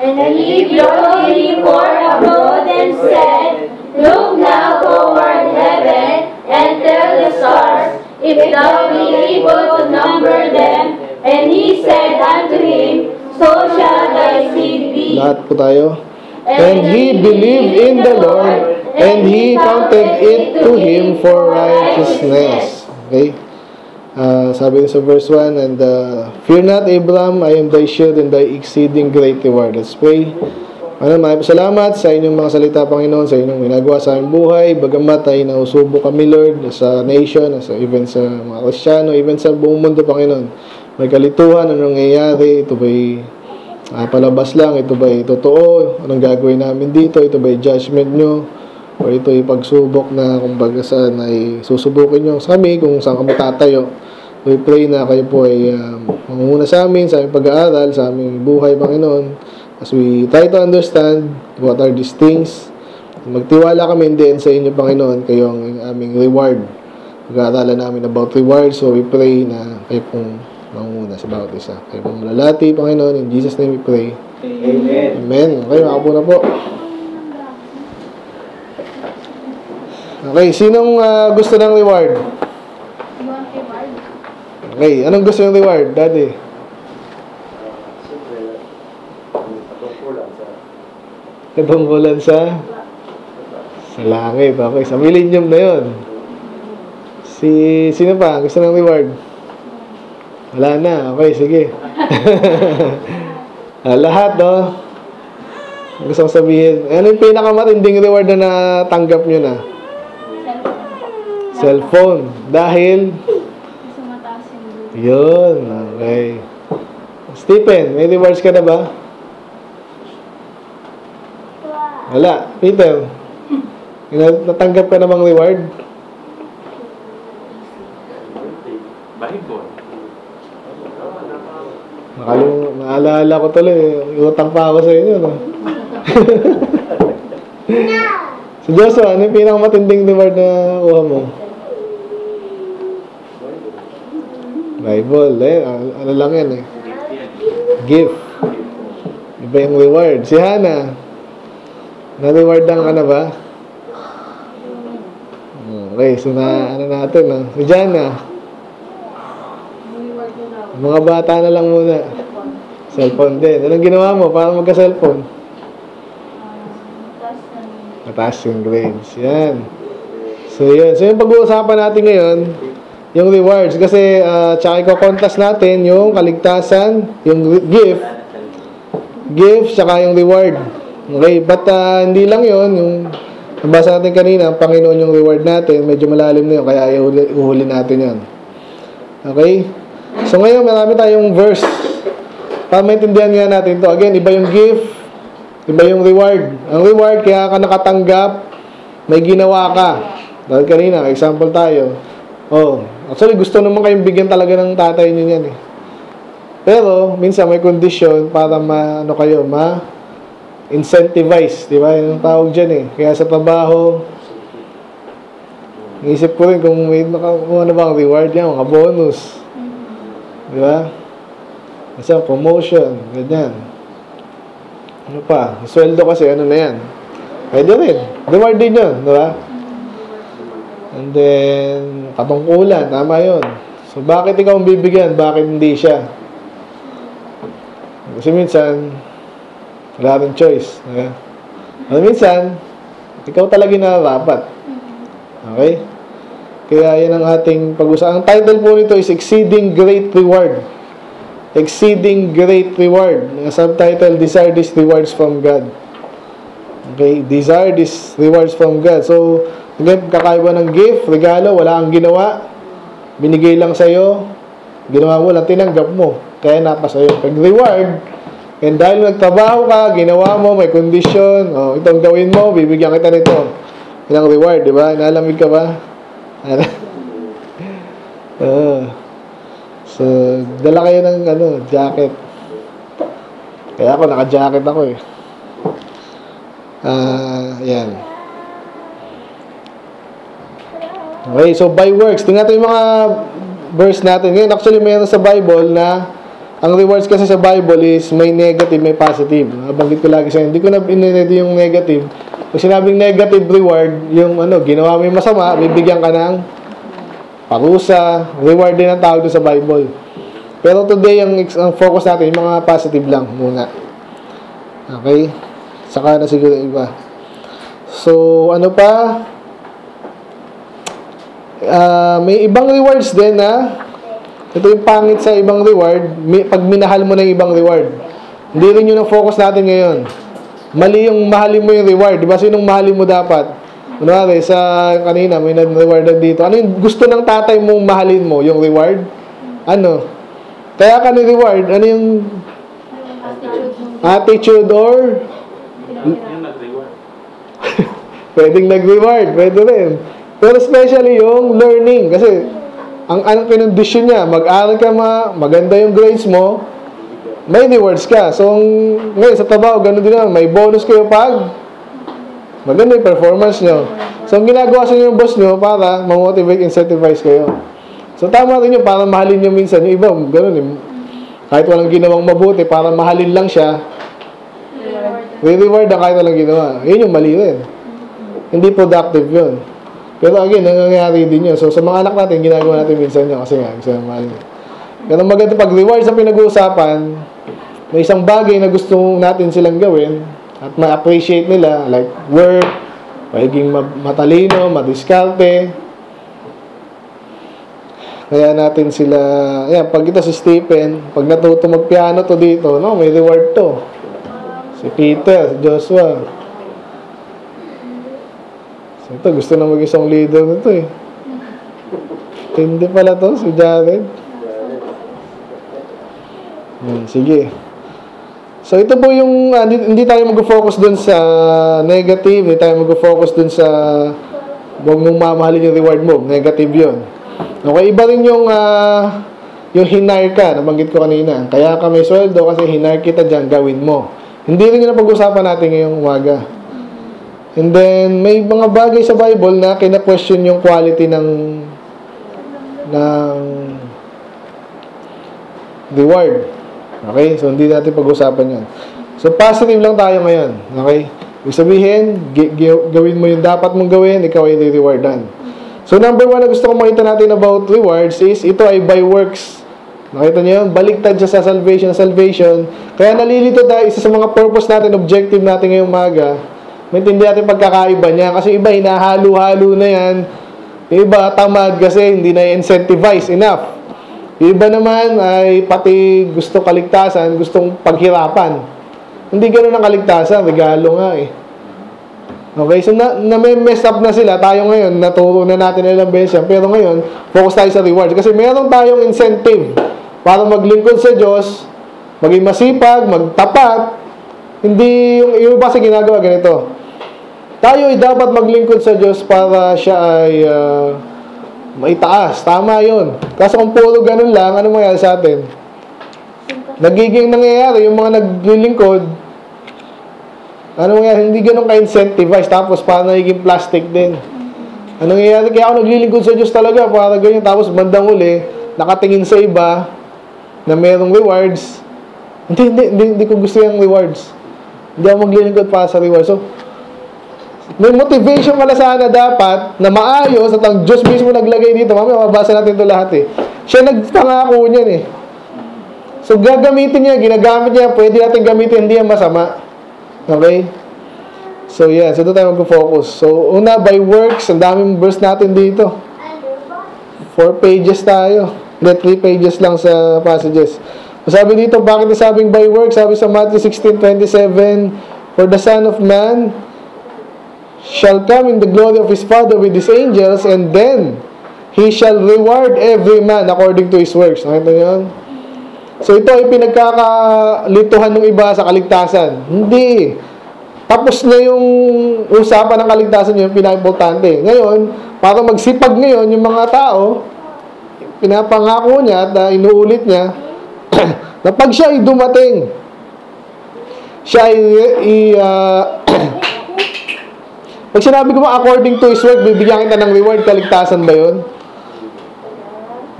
And he him forth abroad and said, Look now toward heaven, and tell the stars, if thou be able to number them. And he said unto him, So shall thy seed be. Lahat po tayo. And he believed in the Lord, and he counted it to him for righteousness. Okay? Ah, sabi sa verse 1, And uh, Fear not, Abraham, I am thy shield and thy exceeding great reward. Let's pray. Ano, maraming salamat sa inyong mga salita, Panginoon, sa inyong ginagawa sa aming buhay. Bagamat ay nausubo kami, Lord, sa nation, sa, even sa mga Kristyano, even sa buong mundo, Panginoon. May kalituhan, anong nangyayari, ito ba'y ah, palabas lang, ito ba'y totoo, anong gagawin namin dito, ito ba'y judgment nyo, o ito ay pagsubok na kumbaga saan ay susubukin nyo sa kami kung saan kami tatayo. We pray na kayo po ay um, mamuna sa amin, sa aming pag-aaral, sa aming buhay, Panginoon. As we try to understand what are these things, magtiwala kami din sa inyo, Panginoon, kayo ang aming reward. Pag-aaralan namin about reward, so we pray na kayo pong mamuna sa bawat isa. Kayo pong malalati, Panginoon. In Jesus' name we pray. Amen. Amen. Okay, makapo na po. Okay, sinong ah, gusto ng reward? Okay, anong gusto yung reward, daddy? Katungkulan sa sa langit. Okay, sa millennium na yon. Si, sino pa? Gusto ng reward? Wala na. Okay, sige. Ah, lahat, no? Gusto kong sabihin, ano yung pinakamatinding reward na natanggap nyo na? Cellphone. Dahil, yun. Okay. Stephen, may rewards ka na ba? Wala. Peter, na- natanggap ka na bang reward? Bible. Makalung, maalala ko tuloy, utang pa ako sa inyo, no? si Joshua, ano yung pinakamatinding reward na kuha mo? Bible, eh, ano ano lang yan eh. Gift. Iba yung reward. Si Hannah, na-rewardan ka na ba? Okay, so na, ano natin, no? Si Jana, mga bata na lang muna. Cellphone din. Anong ginawa mo para magka-cellphone? Mataas yung grades. Yan. So, yun. So, yung pag-uusapan natin ngayon, yung rewards. Kasi, uh, tsaka iko-contrast natin yung kaligtasan, yung gift, gift, tsaka yung reward. Okay? But, uh, hindi lang yun. Yung nabasa natin kanina, ang Panginoon yung reward natin. Medyo malalim na yun. Kaya ihuli, uhuli natin yan. Okay? So, ngayon, marami tayong verse. Para maintindihan nga natin to Again, iba yung gift, iba yung reward. Ang reward, kaya ka nakatanggap, may ginawa ka. Dahil kanina, example tayo. Oh, actually, gusto naman kayong bigyan talaga ng tatay niyo yan eh. Pero, minsan may condition para ma, ano kayo, ma incentivize, di ba? Yung tawag dyan eh. Kaya sa trabaho, Isip ko rin kung may naka, kung ano bang reward yan, mga bonus. Di ba? Kasi promotion, ganyan. Ano pa? Sweldo kasi, ano na yan? Pwede rin. Reward din yun, di ba? And then, katungkulan, tama yun. So, bakit ikaw ang bibigyan? Bakit hindi siya? Kasi minsan, wala rin choice. ba? At minsan, ikaw talaga nararapat. Okay? Kaya yan ang ating pag-usapan. Ang title po nito is Exceeding Great Reward. Exceeding Great Reward. Ang subtitle, Desire these rewards from God. Okay? Desire these rewards from God. So, again, kakaiba ng gift, regalo, wala kang ginawa. Binigay lang sa'yo. Ginawa mo lang, tinanggap mo. Kaya napasa'yo. Pag reward, and dahil nagtrabaho ka, ginawa mo, may condition, oh, itong gawin mo, bibigyan kita nito. Yan ang reward, di ba? Nalamig ka ba? Oo. so, dala kayo ng ano, jacket. Kaya ako, naka-jacket ako eh. Ah, yan. Okay, so by works. Tingnan natin yung mga verse natin. Ngayon, actually, mayroon sa Bible na ang rewards kasi sa Bible is may negative, may positive. Nabanggit ko lagi sa. Hindi ko na biniredy yung negative. Pag sinabing negative reward, yung ano, ginawa mo yung masama, bibigyan ka ng parusa, reward din ang tawag sa Bible. Pero today, ang, ang focus natin, yung mga positive lang muna. Okay? Saka na siguro iba. So, ano pa? Ah, may ibang rewards din na ito yung pangit sa ibang reward, may, pag minahal mo ng ibang reward. Hindi rin yun ang focus natin ngayon. Mali yung mahalin mo yung reward. Di ba? Sinong mahalin mo dapat? Kunwari, sa kanina, may nag-rewardan dito. Ano yung gusto ng tatay mong mahalin mo? Yung reward? Ano? Kaya ka ni-reward, ano yung attitude or pwedeng nag-reward, pwede rin. Pero especially yung learning kasi ang anong kinondisyon niya, mag-aral ka ma, maganda yung grades mo, may rewards ka. So, ngayon sa trabaho, ganun din naman, may bonus kayo pag maganda yung performance nyo. So, ang ginagawa sa inyo yung boss nyo para ma-motivate, incentivize kayo. So, tama rin yun, para mahalin nyo minsan. Yung iba, ganun eh. Kahit walang ginawang mabuti, para mahalin lang siya, re-reward na kahit walang ginawa. Yun yung mali rin. Hindi productive yun. Pero again, nangyayari din yun. So, sa mga anak natin, ginagawa natin minsan yun kasi nga, gusto na mahal. Pero maganda pag reward sa pinag-uusapan, may isang bagay na gusto natin silang gawin at ma-appreciate nila, like work, pagiging ma- matalino, madiskarte. Kaya natin sila, yan, pag ito si Stephen, pag natuto mag-piano to dito, no, may reward to. Si Peter, Joshua. Ito, gusto na mag isang leader nito eh. Hindi pala to, si Jared. Yan, sige. So, ito po yung, ah, hindi, tayo mag-focus dun sa negative, hindi tayo mag-focus dun sa huwag mong mamahalin yung reward mo. Negative yun. Okay, iba rin yung, ah, yung hinire ka, nabanggit ko kanina. Kaya ka may sweldo kasi hinire kita dyan, gawin mo. Hindi rin yun ang pag-usapan natin ngayong umaga. And then, may mga bagay sa Bible na kina-question yung quality ng ng reward. Okay? So, hindi natin pag-usapan yan. So, positive lang tayo ngayon. Okay? Ibig sabihin, gawin mo yung dapat mong gawin, ikaw ay rewardan. So, number one na gusto kong makita natin about rewards is, ito ay by works. Nakita niyo yun? Baliktad siya sa salvation, salvation. Kaya nalilito tayo, isa sa mga purpose natin, objective natin ngayong maga, maintindihan natin pagkakaiba niya. Kasi iba, hinahalo-halo na yan. Yung iba, tamad kasi hindi na incentivize enough. Iba naman ay pati gusto kaligtasan, gustong paghirapan. Hindi ganun ang kaligtasan, regalo nga eh. Okay, so na, na may mess up na sila, tayo ngayon, naturo na natin ilang beses yan, pero ngayon, focus tayo sa rewards. Kasi meron tayong incentive para maglingkod sa Diyos, maging masipag, magtapat, hindi yung, iba kasi ginagawa ganito. Tayo ay dapat maglingkod sa Diyos para siya ay ah, maitaas. Tama yun. Kaso kung puro ganun lang, ano mangyayari sa atin? Nagiging nangyayari, yung mga naglilingkod, ano mangyayari? Hindi ganun ka-incentivize. Tapos, parang nagiging plastic din. Ano nangyayari? Kaya ako naglilingkod sa Diyos talaga para ganyan. Tapos, bandang uli, nakatingin sa iba na merong rewards. Hindi, hindi, hindi, hindi ko gusto yung rewards. Hindi ako maglilingkod para sa rewards. So, may motivation pala sana dapat na maayos at ang Diyos mismo naglagay dito. Mamaya mabasa natin ito lahat eh. Siya nagpangako niyan eh. So gagamitin niya, ginagamit niya, pwede natin gamitin, hindi yan masama. Okay? So yeah, so doon tayo mag-focus. So una, by works, ang daming verse natin dito. Four pages tayo. Hindi, three pages lang sa passages. Sabi dito, bakit nasabing by works? Sabi sa Matthew 16:27, For the Son of Man shall come in the glory of his Father with his angels, and then he shall reward every man according to his works. Nakita niyo yun? So ito ay pinagkakalituhan ng iba sa kaligtasan. Hindi. Tapos na yung usapan ng kaligtasan yung pinaka-importante. Ngayon, para magsipag ngayon yung mga tao, pinapangako niya at uh, inuulit niya na pag siya ay dumating, siya ay i, uh, pag sinabi ko mo according to his work, bibigyan kita ng reward, kaligtasan ba yun?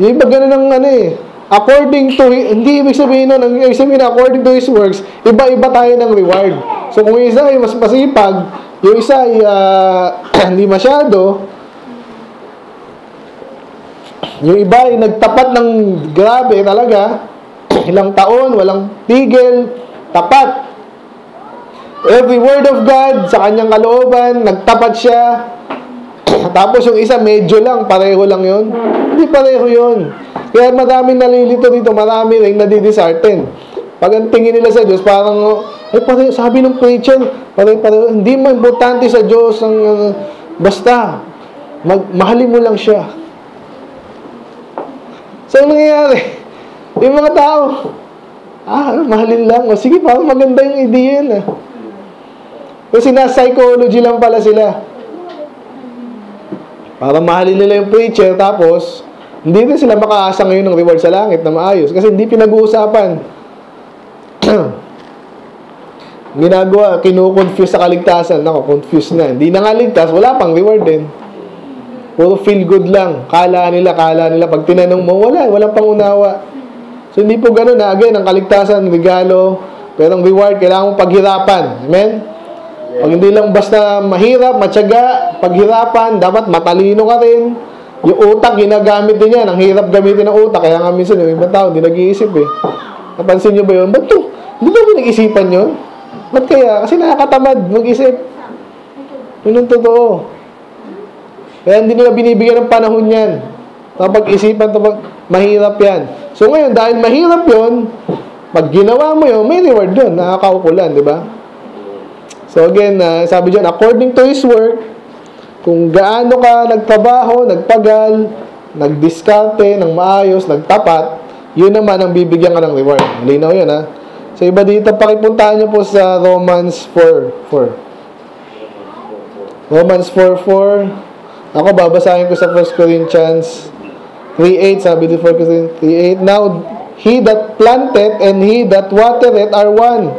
Yung iba ganun ng ano eh. according to, hindi ibig sabihin nun, ang ibig sabihin according to His works, iba-iba tayo ng reward. So kung isa ay mas masipag, yung isa ay ah, hindi masyado, yung iba ay nagtapat ng grabe talaga, ilang taon, walang tigil, tapat. Every word of God sa kanyang kalooban, nagtapat siya. Tapos yung isa medyo lang, pareho lang yun. Hindi pareho yun. Kaya maraming nalilito dito, marami rin nadidisarten. Pag ang tingin nila sa Diyos, parang, ay pareho, sabi ng preacher, pareho, pareho, hindi mo importante sa Diyos ang, uh, basta, mag, mahalin mo lang siya. So, nangyayari? Yung mga tao, ah, mahalin lang. O, sige, parang maganda yung idea yun, ah. Kasi na psychology lang pala sila. Para mahalin nila yung preacher, tapos, hindi rin sila makaasa ngayon ng reward sa langit na maayos. Kasi hindi pinag-uusapan. Ginagawa, kinukonfuse sa kaligtasan. Nako, confused na. Hindi na nga ligtas, wala pang reward din. Puro feel good lang. Kala nila, kala nila. Pag tinanong mo, wala, wala pang unawa. So, hindi po ganun na. Again, ang kaligtasan, regalo, pero ang reward, kailangan mo paghirapan. Amen? Pag hindi lang basta mahirap, matyaga, paghirapan, dapat matalino ka rin. Yung utak, ginagamit din yan. Ang hirap gamitin ng utak. Kaya nga minsan, yung ibang tao, hindi nag-iisip eh. Napansin nyo ba yun? Ba't to? Hindi ba pinag-isipan yun? Ba't kaya? Kasi nakakatamad mag-isip. Yun ang totoo. Kaya hindi nila binibigyan ng panahon yan. Kapag isipan to, pag mahirap yan. So ngayon, dahil mahirap yun, pag ginawa mo yun, may reward yun. Nakakaukulan, di ba? So again, uh, sabi dyan, according to His work, kung gaano ka nagtrabaho, nagpagal, nagdiskarte ng maayos, nagtapat, yun naman ang bibigyan ka ng reward. Malinaw yun, ha? So iba dito, pakipuntahan nyo po sa Romans 4. 4. Romans 4.4 Ako, babasahin ko sa 1 Corinthians 3.8 Sabi 1 Corinthians 3.8 Now, he that planted and he that watered are one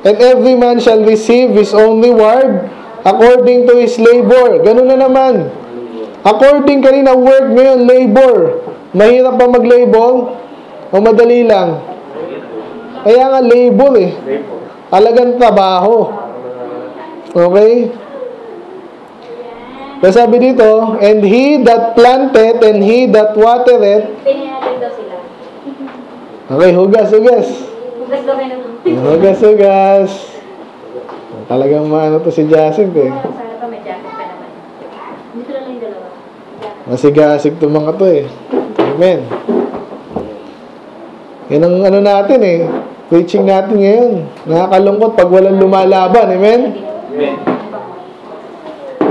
And every man shall receive his own reward according to his labor. Ganun na naman. According kanina work ngayon, labor. Mahirap ba mag-labor? O madali lang? Kaya nga labor eh. Talagang trabaho. Okay? Kaya sabi dito, And he that planted and he that watered. Pinayatin daw sila. Okay, hugas, hugas. Hugas daw kayo Hugas, hugas. Talagang maano to si Jacinth eh. Sana pa may jacket pa naman. Dito na lang yung dalawa. Masigasig to mga to eh. Amen. Yan ang ano natin eh. Preaching natin ngayon. Nakakalungkot pag walang lumalaban. Amen?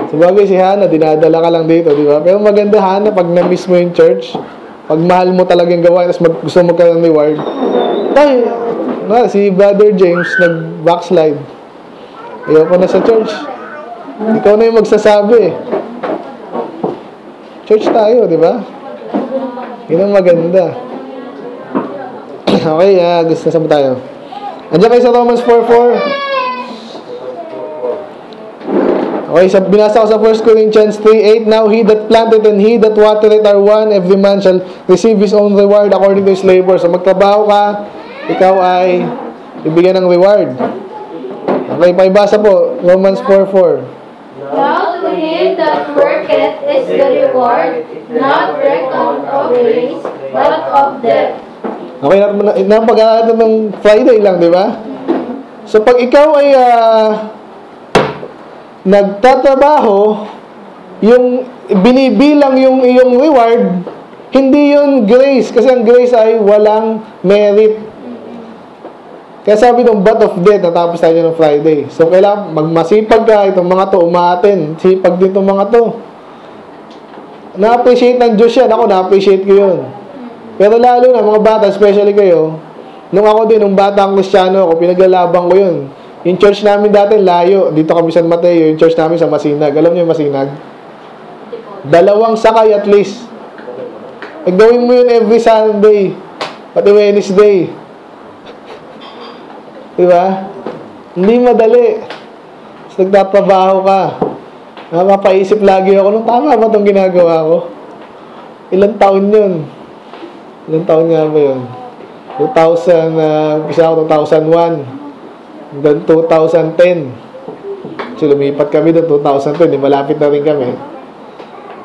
Sabagay si Hana, dinadala ka lang dito, di ba? Pero maganda Hana, pag na-miss mo yung church, pag mahal mo talagang gawain, tapos mag, gusto mo magkaroon ng reward, ay, na, si Brother James nag-backslide. Ayaw ko na sa church. Ikaw na yung magsasabi. Church tayo, di ba? Yun ang maganda. okay, ah, gusto na saan tayo? Andiyan kayo sa Romans 4.4. Okay, sa, binasa ko sa 1 Corinthians 3.8 Now he that planted and he that watered are one Every man shall receive his own reward according to his labor So magtrabaho ka, ikaw ay ibigyan ng reward Okay, paibasa po Romans 4.4 Now to him that worketh is the reward, not reckoned of grace, but of debt. Okay, na, na, napag-aaral ng Friday lang, di ba? So pag ikaw ay ah, nagtatrabaho, yung binibilang yung iyong reward, hindi yun grace. Kasi ang grace ay walang merit. Kaya sabi ng but of death, natapos tayo ng Friday. So, kailangan magmasipag ka, itong mga to, umaten. Sipag din itong mga to. Na-appreciate ng Diyos yan. Ako, na-appreciate ko yun. Pero lalo na, mga bata, especially kayo, nung ako din, nung bata ang kristyano ako, pinaglalaban ko yun. Yung church namin dati, layo. Dito kami San Mateo, yung church namin sa Masinag. Alam niyo yung Masinag? Dalawang sakay at least. Eh, gawin mo yun every Sunday. Pati Wednesday. Di ba? Hindi madali. Tapos nagtatrabaho ka. Napapaisip lagi ako, nung tama ba itong ginagawa ko? Ilang taon yun? Ilang taon nga ba yun? 2000, uh, umpisa ako 2001. Hanggang 2010. So, lumipat kami doon 2010. Di malapit na rin kami.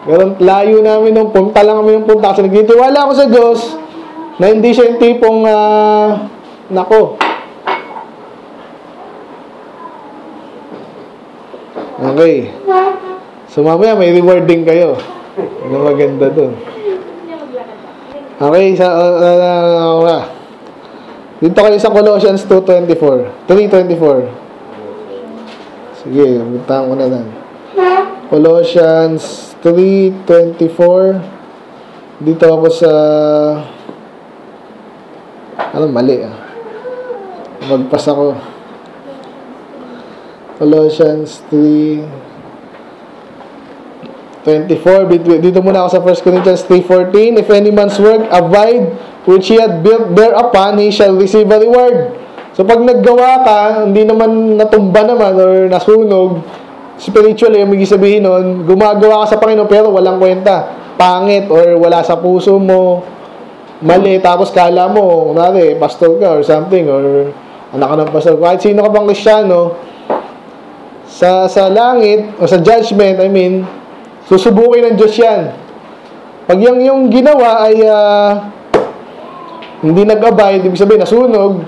Pero layo namin nung punta lang kami nung punta kasi nagtitiwala ako sa Diyos na hindi siya yung tipong ah, nako. Okay. So mamaya may rewarding kayo. Ano maganda dun. Okay, sa uh, uh, uh, dito kayo sa Colossians 2.24 3.24 Sige, puntahan ko na lang. Colossians 3.24 Dito ako sa Ano, mali ah. Magpas ako Colossians 3 24, between- dito muna ako sa 1 Corinthians 3.14 If any man's work abide which he had built thereupon, he shall receive a reward. So pag naggawa ka, hindi naman natumba naman or nasunog, spiritually, yung may sabihin nun, gumagawa ka sa Panginoon pero walang kwenta. Pangit or wala sa puso mo, mali, tapos kala mo, kunwari, pastor ka or something, or anak ka ng pastor. Kahit sino ka pang kristyano, sa, sa langit, o sa judgment, I mean, susubukin ng Diyos yan. Pag yung, yung ginawa ay ah, hindi nag-abide, ibig sabihin, nasunog,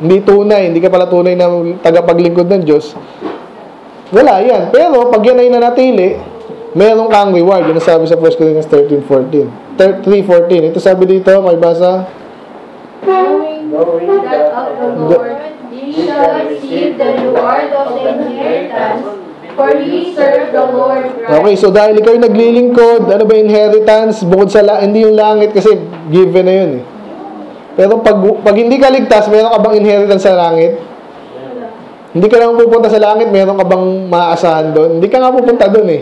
hindi tunay, hindi ka pala tunay na tagapaglingkod ng Diyos, wala yan. Pero, pag yan ay nanatili, meron kang reward. Yun sabi sa 1 Corinthians 13.14. 3.14. Ito sabi dito, may basa. Knowing that of the Lord ye shall receive the reward of the inheritance, for ye serve the Lord Christ. Okay, so dahil ikaw yung naglilingkod, ano ba inheritance? Bukod sa, la- hindi yung langit kasi given na yun eh. Pero pag, pag hindi ka ligtas, meron ka bang inheritance sa langit? Hindi ka naman pupunta sa langit, meron ka bang maaasahan doon? Hindi ka nga pupunta doon eh.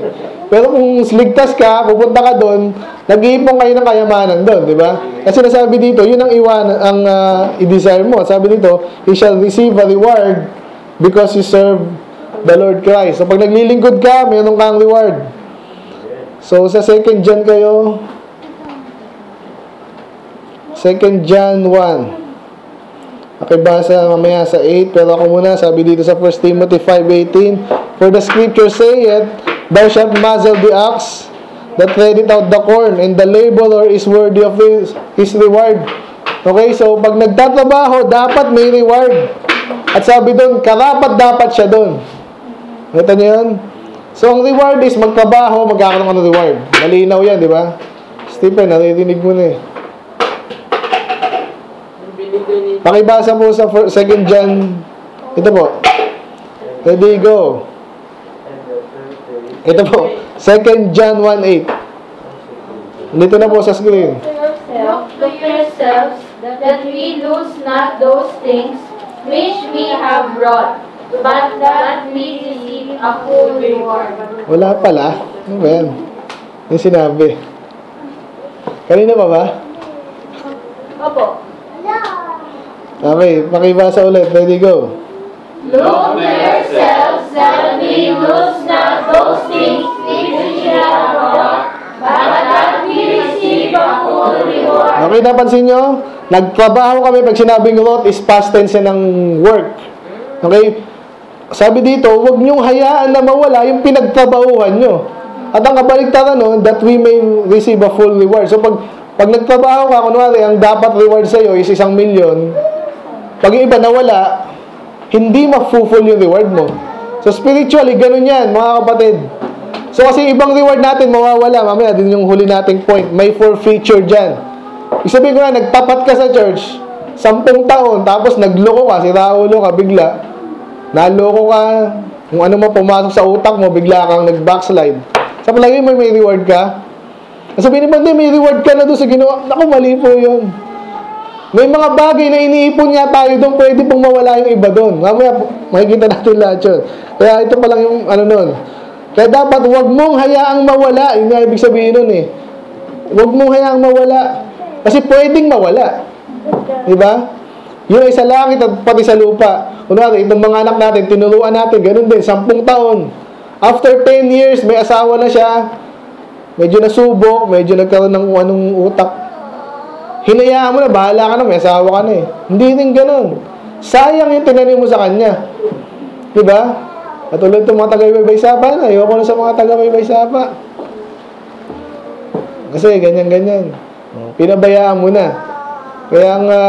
Pero kung ligtas ka, pupunta ka doon, nag-iipon kayo ng kayamanan doon, di ba? Kasi nasabi dito, yun ang iwan, ang ah, i-desire mo. Sabi dito, he shall receive a reward because you serve the Lord Christ. So pag naglilingkod ka, meron kang reward. So sa second John kayo, second John 1. Pakibasa mamaya sa 8, pero ako muna, sabi dito sa 1 Timothy 5.18, For the scripture saith, Thou shalt muzzle the ox that treadeth out the corn, and the laborer is worthy of his, his reward. Okay, so pag nagtatrabaho, dapat may reward. At sabi doon, karapat dapat siya doon. Kita niyo yun? So, ang reward is magtrabaho, magkakaroon ka ng reward. Malinaw yan, di ba? Stephen, naririnig mo na eh. Pakibasa po sa 2 John. Ito po. Ready, go. Ito po. 2 John 1.8. Dito na po sa screen. Yourself, to yourselves, that we lose not those things which we have brought, but that we receive a full reward. Wala pala. Ano ba yan? Yung sinabi. Kanina pa ba? Opo. Okay, pakibasa ulit. Ready, go. Look to yourselves that we lose not those things which we have brought, but that we receive a full reward. Okay, napansin nyo? Nagtrabaho kami pag sinabing wrote is past tense ng work. Okay? Sabi dito, huwag nyong hayaan na mawala yung pinagtrabahuhan nyo. At ang kabaligtaran nun, that we may receive a full reward. So pag, pag nagtrabaho ka, kunwari, ang dapat reward sa'yo is isang milyon, pag yung iba nawala, hindi ma-full yung reward mo. So spiritually, ganun yan, mga kapatid. So kasi ibang reward natin mawawala. Mamaya, din yung huli nating point. May forfeiture dyan. Ibig sabihin ko na, nagtapat ka sa church, sampung taon, tapos nagloko ka, si Raulo ka, bigla. Naloko ka, kung ano mo pumasok sa utak mo, bigla kang nag-backslide. Sa palagi mo, may reward ka. Sabihin mo, hindi, may reward ka na doon sa ginawa. Naku, mali po yun. May mga bagay na iniipon nga tayo doon, pwede pong mawala yung iba doon. Mamaya, makikita natin lahat yun. Kaya ito pa lang yung ano nun. Kaya dapat huwag mong hayaang mawala. Yun nga ibig sabihin nun eh. Huwag mong hayaang mawala. Kasi pwedeng mawala. Di ba? Yun ay sa langit at pati sa lupa. Kunwari, itong mga anak natin, tinuruan natin, ganun din, sampung taon. After 10 years, may asawa na siya. Medyo nasubok, medyo nagkaroon ng anong utak hinayaan mo na, bahala ka na, may asawa ka na eh. Hindi din ganun. Sayang yung tinanim mo sa kanya. Di ba? Katulad itong mga taga-Baybay Sapa ayoko na sa mga taga-Baybay Sapa. Kasi ganyan-ganyan. Pinabayaan mo na. Kaya nga,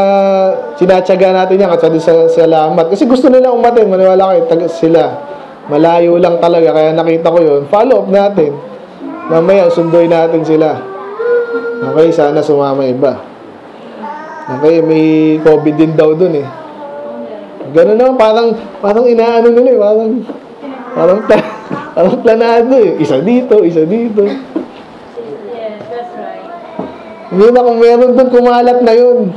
sinatsaga natin yan kasi sa salamat. Kasi gusto nila umatin, maniwala kayo, taga sila. Malayo lang talaga, kaya nakita ko yun. Follow up natin. Mamaya, sundoy natin sila. Okay, sana sumama iba. Okay, may COVID din daw dun eh. Ganun naman, parang, parang inaano nila eh, parang, parang, parang planado eh. Isa dito, isa dito. Hindi na kung meron doon, kumalat na yun.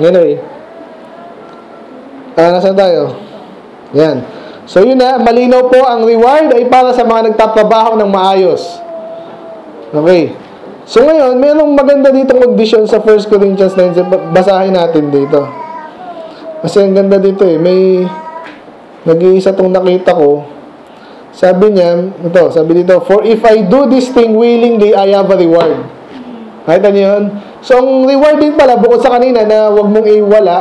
Anyway. Ah, nasan tayo? Yan. So yun na, malinaw po ang reward ay para sa mga nagtatrabaho ng maayos. Okay. So ngayon, mayroong maganda dito condition sa 1 Corinthians 9. So, Basahin natin dito. Kasi ang ganda dito eh. May nag-iisa tong nakita ko. Sabi niya, ito, sabi dito, For if I do this thing willingly, I have a reward. Nakita niyo yun? So, ang reward pala, bukod sa kanina na huwag mong iwala,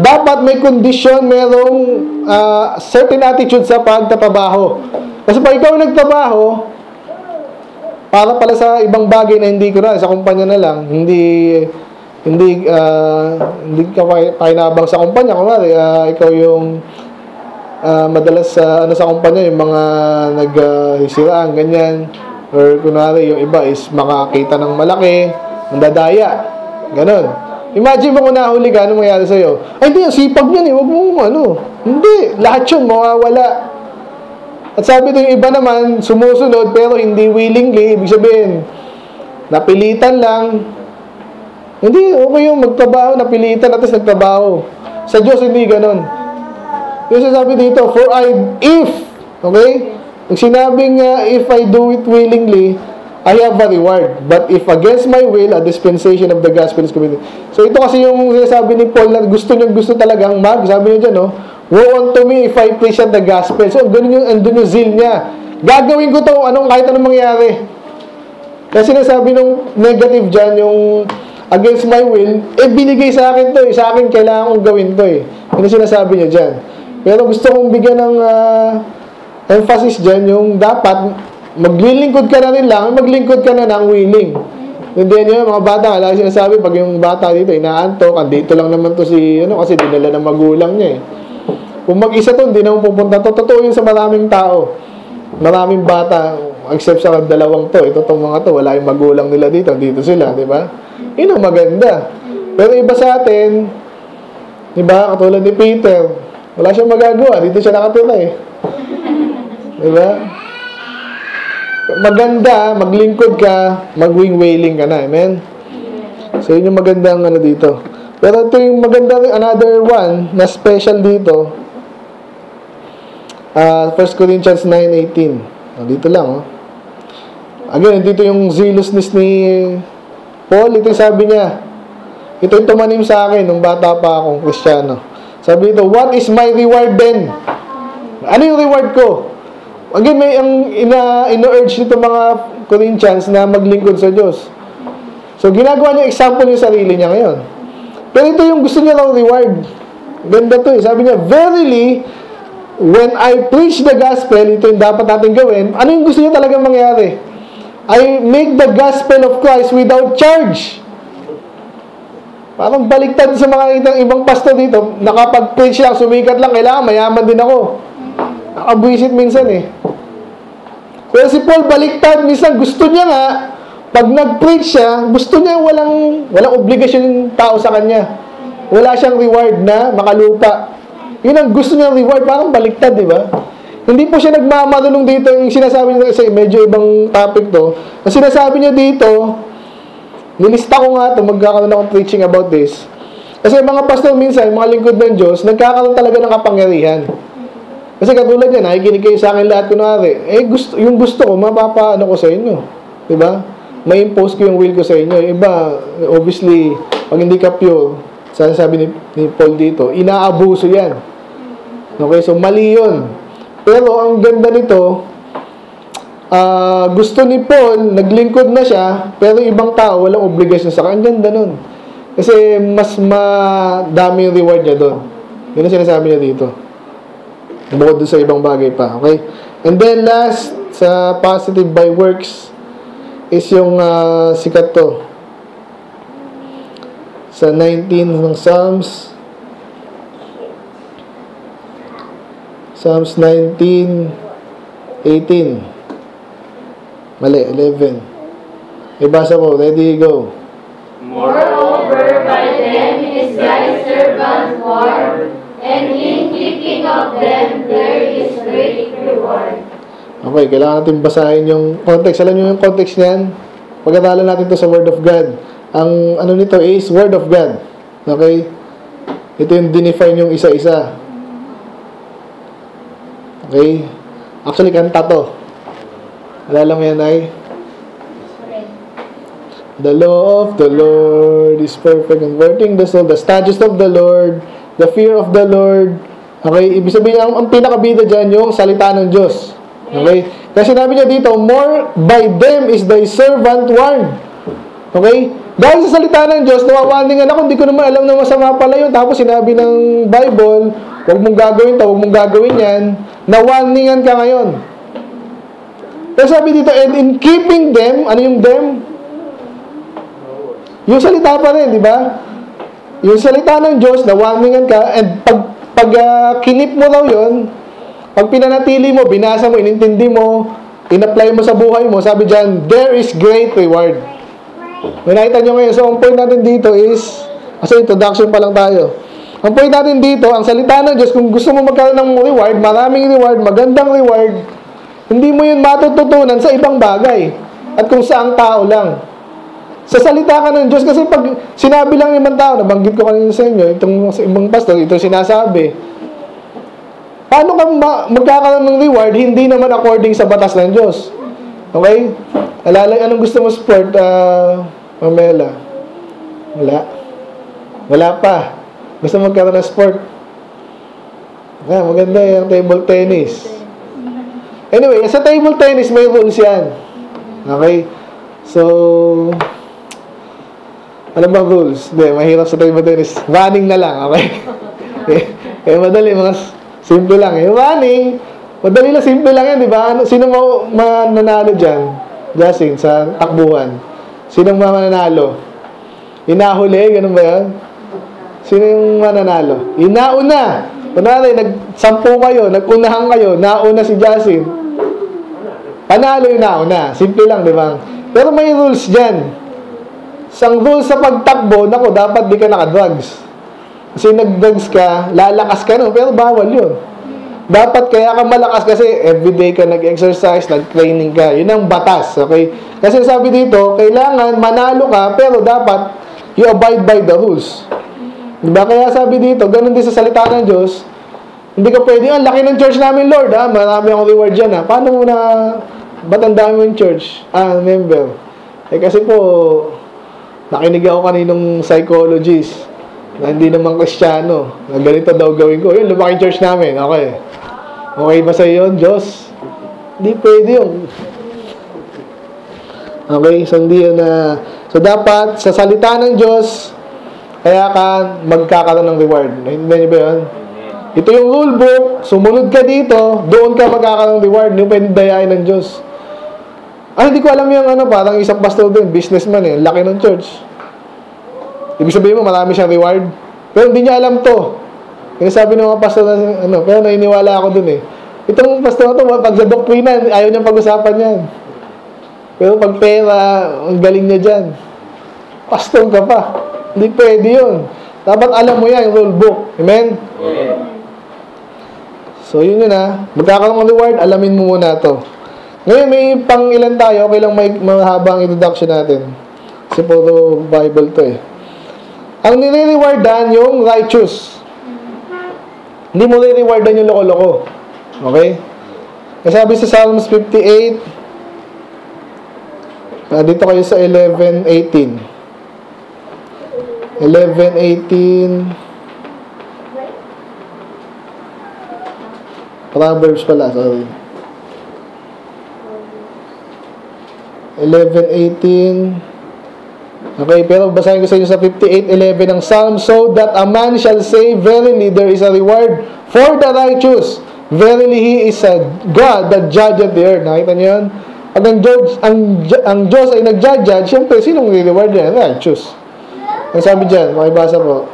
dapat may condition, merong ah, certain attitude sa pagtatrabaho. Kasi pag ikaw nagtrabaho, para pala sa ibang bagay na hindi ko na, sa kumpanya na lang, hindi hindi ah, hindi ka pa- pakinabang sa kumpanya. Kunwari, ah, ikaw yung ah, madalas sa ano sa kumpanya, yung mga nagsiraan, ganyan. Or kunwari, yung iba is makakita ng malaki, mandadaya. Ganon. Imagine mo kung nahuli ka, ano mangyari sa'yo? Ay, hindi, sipag yan eh. Huwag mo, ano. Hindi, lahat yun, mawawala. At sabi yung iba naman, sumusunod, pero hindi willingly. Ibig sabihin, napilitan lang. Hindi, okay yung magtrabaho, napilitan, at nagtrabaho. Sa Diyos, hindi ganon. Yung sasabi dito, for I, if, okay? Yung sinabing, uh, if I do it willingly, I have a reward. But if against my will, a dispensation of the gospel is committed. So ito kasi yung sinasabi ni Paul na gusto niya, gusto talagang mag, sabi niya dyan, no? Woe unto me if I preach the gospel. So, ganun yung, andun yung zeal niya. Gagawin ko to, anong, kahit anong mangyari. Kasi sinasabi nung negative dyan, yung against my will, eh binigay sa akin to eh. Sa akin kailangan kong gawin to eh. Ano sinasabi niya dyan. Pero gusto kong bigyan ng ah, emphasis dyan, yung dapat maglilingkod ka na rin lang, maglingkod ka na ng willing. Hindi niyo mga bata, lagi sinasabi, pag yung bata dito, inaantok, andito lang naman to si, ano, kasi dinala ng magulang niya eh. Kung mag-isa to, hindi naman pupunta to. Totoo yun sa maraming tao. Maraming bata, except sa dalawang to, ito tong mga to, wala yung magulang nila dito, dito sila, di ba? Yun ang maganda. Pero iba sa atin, di ba, katulad ni Peter, wala siyang magagawa, dito siya nakatira eh. Di ba? Maganda, maglingkod ka, magwing wailing ka na, amen? So, yun yung magandang ano dito. Pero ito yung maganda, another one na special dito, Ah, 1 Corinthians 9.18. Oh, dito lang, oh. Again, dito yung zealousness ni Paul. Ito yung sabi niya. Ito yung tumanim sa akin nung bata pa akong kristyano. Sabi ito, what is my reward then? Ano yung reward ko? Again, may ang ina, ino-urge nito mga Corinthians na maglingkod sa Diyos. So, ginagawa niya example yung sarili niya ngayon. Pero ito yung gusto niya raw reward. Ganda to eh. Sabi niya, Verily, when I preach the gospel, ito yung dapat natin gawin, ano yung gusto niya talaga mangyari? I make the gospel of Christ without charge. Parang baliktad sa mga ibang pastor dito, nakapag-preach lang, sumikat lang, kailangan mayaman din ako. Nakabwisit minsan eh. Pero si Paul baliktad, minsan gusto niya nga, pag nag-preach siya, gusto niya walang, walang obligasyon yung tao sa kanya. Wala siyang reward na makalupa. Yun ang gusto niya reward, parang baliktad, di ba? Hindi po siya nagmamadulong dito, yung sinasabi niya kasi medyo ibang topic to. Ang sinasabi niya dito, nilista ko nga to, magkakaroon akong preaching about this. Kasi mga pastor minsan, mga lingkod ng Diyos, nagkakaroon talaga ng kapangyarihan. Kasi katulad yan, nakikinig kayo sa akin lahat kunwari. Eh, gusto, yung gusto ko, mapapaano ko sa inyo. Ba? May impose ko yung will ko sa inyo. Yung Iba, obviously, pag hindi ka pure, sana sabi ni, ni Paul dito, inaabuso yan. Okay, so mali yun. Pero ang ganda nito, ah, gusto ni Paul, naglingkod na siya, pero ibang tao, walang obligasyon sa kanya. Ang ganda nun. Kasi mas madami yung reward niya doon. Yun ang sinasabi niya dito. Bukod doon sa ibang bagay pa. Okay? And then last, sa positive by works, is yung ah, sikat to. Sa 19 ng Psalms. Psalms 19, 18. Mali, 11. Ibasa ko. Ready, go. Moreover, by them is thy servant warned, and in keeping of them there is great reward. Okay, kailangan natin basahin yung context. Alam niyo yung context niyan? Pag-aralan natin to sa Word of God. Ang ano nito is Word of God. Okay? Ito yung dinefine yung isa-isa. Okay? Actually, kanta to. Alala mo yan, ay? The law of the Lord is perfect, converting the soul. The statutes of the Lord, the fear of the Lord. Okay, ibig sabihin, ang, ang pinakabida dyan, yung salita ng Diyos. Okay? Kasi sinabi niya dito, more by them is thy servant warned. Okay? Dahil sa salita ng Diyos, nawawaningan ako, hindi ko naman alam na masama pala yun. Tapos sinabi ng Bible, huwag mong gagawin to, huwag mong gagawin yan. Nawaningan ka ngayon. Pero sabi dito, and in keeping them, ano yung them? Yung salita pa rin, di ba? Yung salita ng Diyos, nawaningan ka, and pag, pag ah, kinip mo daw yon pag pinanatili mo, binasa mo, inintindi mo, in-apply mo sa buhay mo, sabi dyan, there is great reward. May nakita nyo ngayon. So, ang point natin dito is, kasi introduction pa lang tayo. Ang point natin dito, ang salita ng Diyos, kung gusto mo magkaroon ng reward, maraming reward, magandang reward, hindi mo yun matututunan sa ibang bagay. At kung saang tao lang. Sa salita ka ng Diyos, kasi pag sinabi lang ng ibang tao, nabanggit ko kanina sa inyo, itong sa ibang pastor, ito sinasabi, paano ka ma- magkakaroon ng reward, hindi naman according sa batas ng Diyos. Okay? Alala, anong gusto mo sport, uh, Mamela? Wala. Wala pa. Gusto mo magkaroon ng sport? Ah, maganda yung table tennis. Anyway, sa table tennis, may rules yan. Okay? So, ano ba rules? Hindi, mahirap sa table tennis. Running na lang, okay? eh, eh, madali, mga simple lang. Eh, running, madali lang, simple lang yan, di ba? Ano, sino mo mananalo dyan? Justin, sa takbuhan. Sino mananalo? Inahuli, ganun ba yan? Sino yung mananalo? Inauna. Kunwari, nag-sampu kayo, nag-unahan kayo, nauna si Justin. Panalo yung nauna. Simple lang, di ba? Pero may rules dyan. Sang rules sa pagtakbo, nako, dapat di ka naka-drugs. Kasi nag-drugs ka, lalakas ka nun, pero bawal yun. Dapat kaya ka malakas kasi everyday ka nag-exercise, nag-training ka. Yun ang batas, okay? Kasi sabi dito, kailangan manalo ka, pero dapat you abide by the rules. Diba? Kaya sabi dito, ganun din sa salita ng Diyos, hindi ka pwede, ang laki ng church namin, Lord, ha? Marami akong reward dyan, ha? Paano mo na, ba't ang dami mong church? Ah, member. Eh, kasi po, nakinig ako kaninong psychologist na hindi naman kristyano, na ganito daw gawin ko. Yun, lumaking church namin. Okay. Okay ba sa yun, Diyos? Hindi pwede yun. Okay, so hindi yun na... So, dapat, sa salita ng Diyos, kaya ka magkakaroon ng reward. Niyo ba yun? Ito yung rule book. Sumunod ka dito, doon ka magkakaroon ng reward. Hindi pwede dayain ng Diyos. Ah, hindi ko alam yung ano, parang isang pastor din, businessman eh, laki ng church. Ibig sabihin mo, marami siyang reward. Pero hindi niya alam to. Yung sabi ng mga pastor na, ano, pero naniniwala ako dun eh. Itong pastor na to, pag sa doktrina, ayaw niyang pag-usapan yan. Pero pag pera, ang galing niya dyan. Pastor ka pa. Hindi pwede yun. Dapat alam mo yan, yung rule book. Amen? So, yun yun ha. Magkakaroon ng reward, alamin mo muna to. Ngayon, may pang ilan tayo. Okay lang may mahabang introduction natin. Kasi puro Bible to eh. Ang nire-rewardan yung righteous. Hindi mo nire-rewardan yung loko-loko. Okay? Kasi sabi sa Psalms 58, ah, dito kayo sa 11.18. 11.18 Proverbs pala, sorry. 11.18. Okay, pero basahin ko sa inyo sa 58.11 ng Psalm, So that a man shall say, Verily, there is a reward for the righteous. Verily, He is a God that judgeth the earth. Nakita niyo yun? Pag ang, Diyos, ang, ang Diyos ay nag-judge, siyempre, sinong reward niya? Righteous. Ang sabi dyan, makibasa po.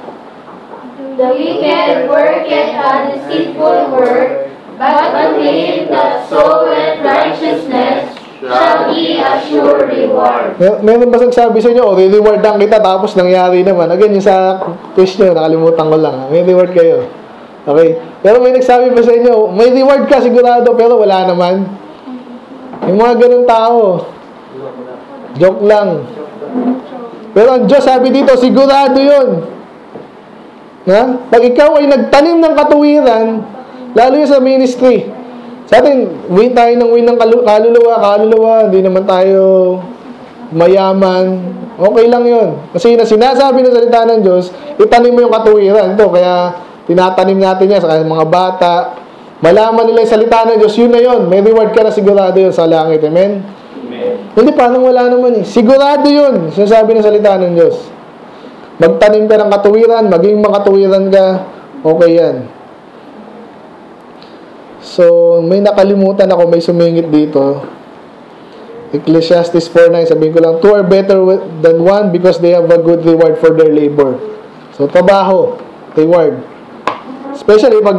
The wicked worketh a deceitful work, but to him that soweth righteousness shall be a sure reward. Mer meron ba nagsabi sa inyo, oh, re-rewardan kita, tapos nangyari naman. Again, yung sa quiz nyo, nakalimutan ko lang. May reward kayo. Okay? Pero may nagsabi ba sa inyo, may reward ka sigurado, pero wala naman. Yung mga ganun tao. Joke lang. Pero ang Diyos sabi dito, sigurado yun. Na? Pag ikaw ay nagtanim ng katuwiran, lalo yun sa ministry, sa atin, win tayo ng win ng kalu- kaluluwa, kaluluwa, hindi naman tayo mayaman. Okay lang yun. Kasi na sinasabi ng salita ng Diyos, itanim mo yung katuwiran. Ito, kaya tinatanim natin yan sa mga bata. Malaman nila yung salita ng Diyos, yun na yun. May reward ka na sigurado yun sa langit. Amen? Hindi, parang wala naman eh. Sigurado yun, sinasabi ng salita ng Diyos. Magtanim ka ng katuwiran, maging makatuwiran ka, okay yan. So, may nakalimutan ako, may sumingit dito. Ecclesiastes 4.9, sabihin ko lang, Two are better than one because they have a good reward for their labor. So, trabaho, reward. Especially, pag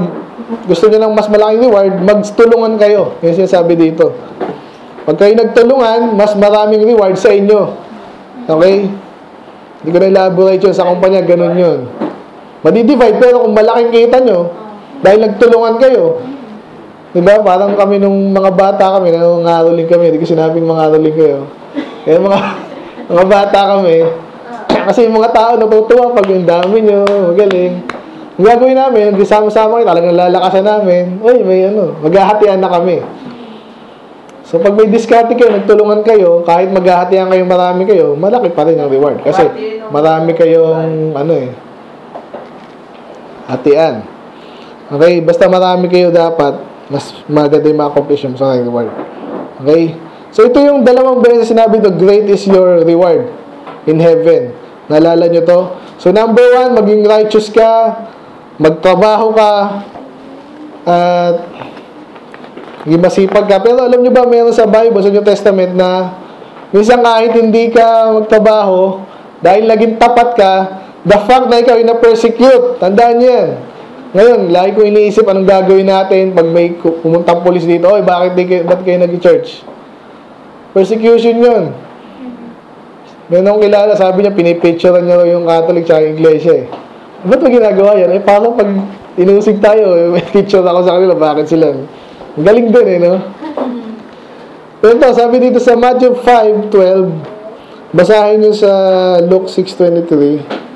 gusto nyo ng mas malaking reward, magtulungan kayo. Yung sinasabi dito. Pag kayo nagtulungan, mas maraming reward sa inyo. Okay? Hindi ko na elaborate yun sa kumpanya, ganun yun. Madi-divide, pero kung malaking kita nyo, dahil nagtulungan kayo, di ba, parang kami nung mga bata kami, nangangaroling kami, hindi ko sinabing mangaroling kayo. Kaya mga, mga bata kami, kasi yung mga tao natutuwa pag yung dami nyo, magaling. Ang gagawin namin, sama-sama kayo, talagang lalakasan namin, uy, may ano, maghahatian na kami. So, pag may discount kayo, nagtulungan kayo, kahit maghahatian kayo, marami kayo, malaki pa rin ang reward. Kasi, marami kayong, ano eh, hatian. Okay? Basta marami kayo dapat, mas maganda yung ma-accomplish sa aking reward. Okay? So, ito yung dalawang beses sinabi to, great is your reward in heaven. Naalala nyo to? So, number one, maging righteous ka, magtrabaho ka, at Hindi masipag ka. Pero alam nyo ba, meron sa Bible, sa New Testament na minsan kahit hindi ka magtrabaho, dahil naging tapat ka, the fact na ikaw ay na-persecute, tandaan nyo yan. Ngayon, lagi ko iniisip anong gagawin natin pag may pu- pumuntang polis dito, oy, bakit di kayo, ba't kayo nag-church? Persecution yun. Meron akong kilala, sabi niya, pinipicturean niya yung Catholic sa iglesia eh. Ba't mo ginagawa yan? Eh, parang pag inusig tayo, eh, may picture ako sa kanila, bakit sila? Ang Galing din eh, no? Pero ito, sabi dito sa Matthew 5.12, basahin nyo sa Luke 6.23.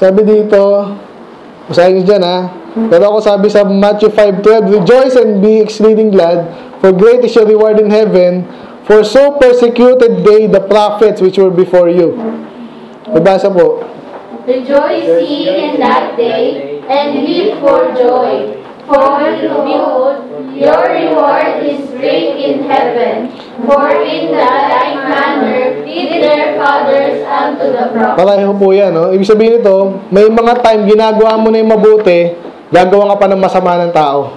Sabi dito, basahin nyo dyan ha. Pero ako sabi sa Matthew 5.12, Rejoice and be exceeding glad, for great is your reward in heaven, for so persecuted they the prophets which were before you. Ibasa po. Rejoice ye in that day, and leap for joy. For behold, your reward is great in heaven. For in the like manner did unto the prophets. Pareho po yan, no? Ibig sabihin nito, may mga time ginagawa mo na yung mabuti, gagawa ka pa ng masama ng tao.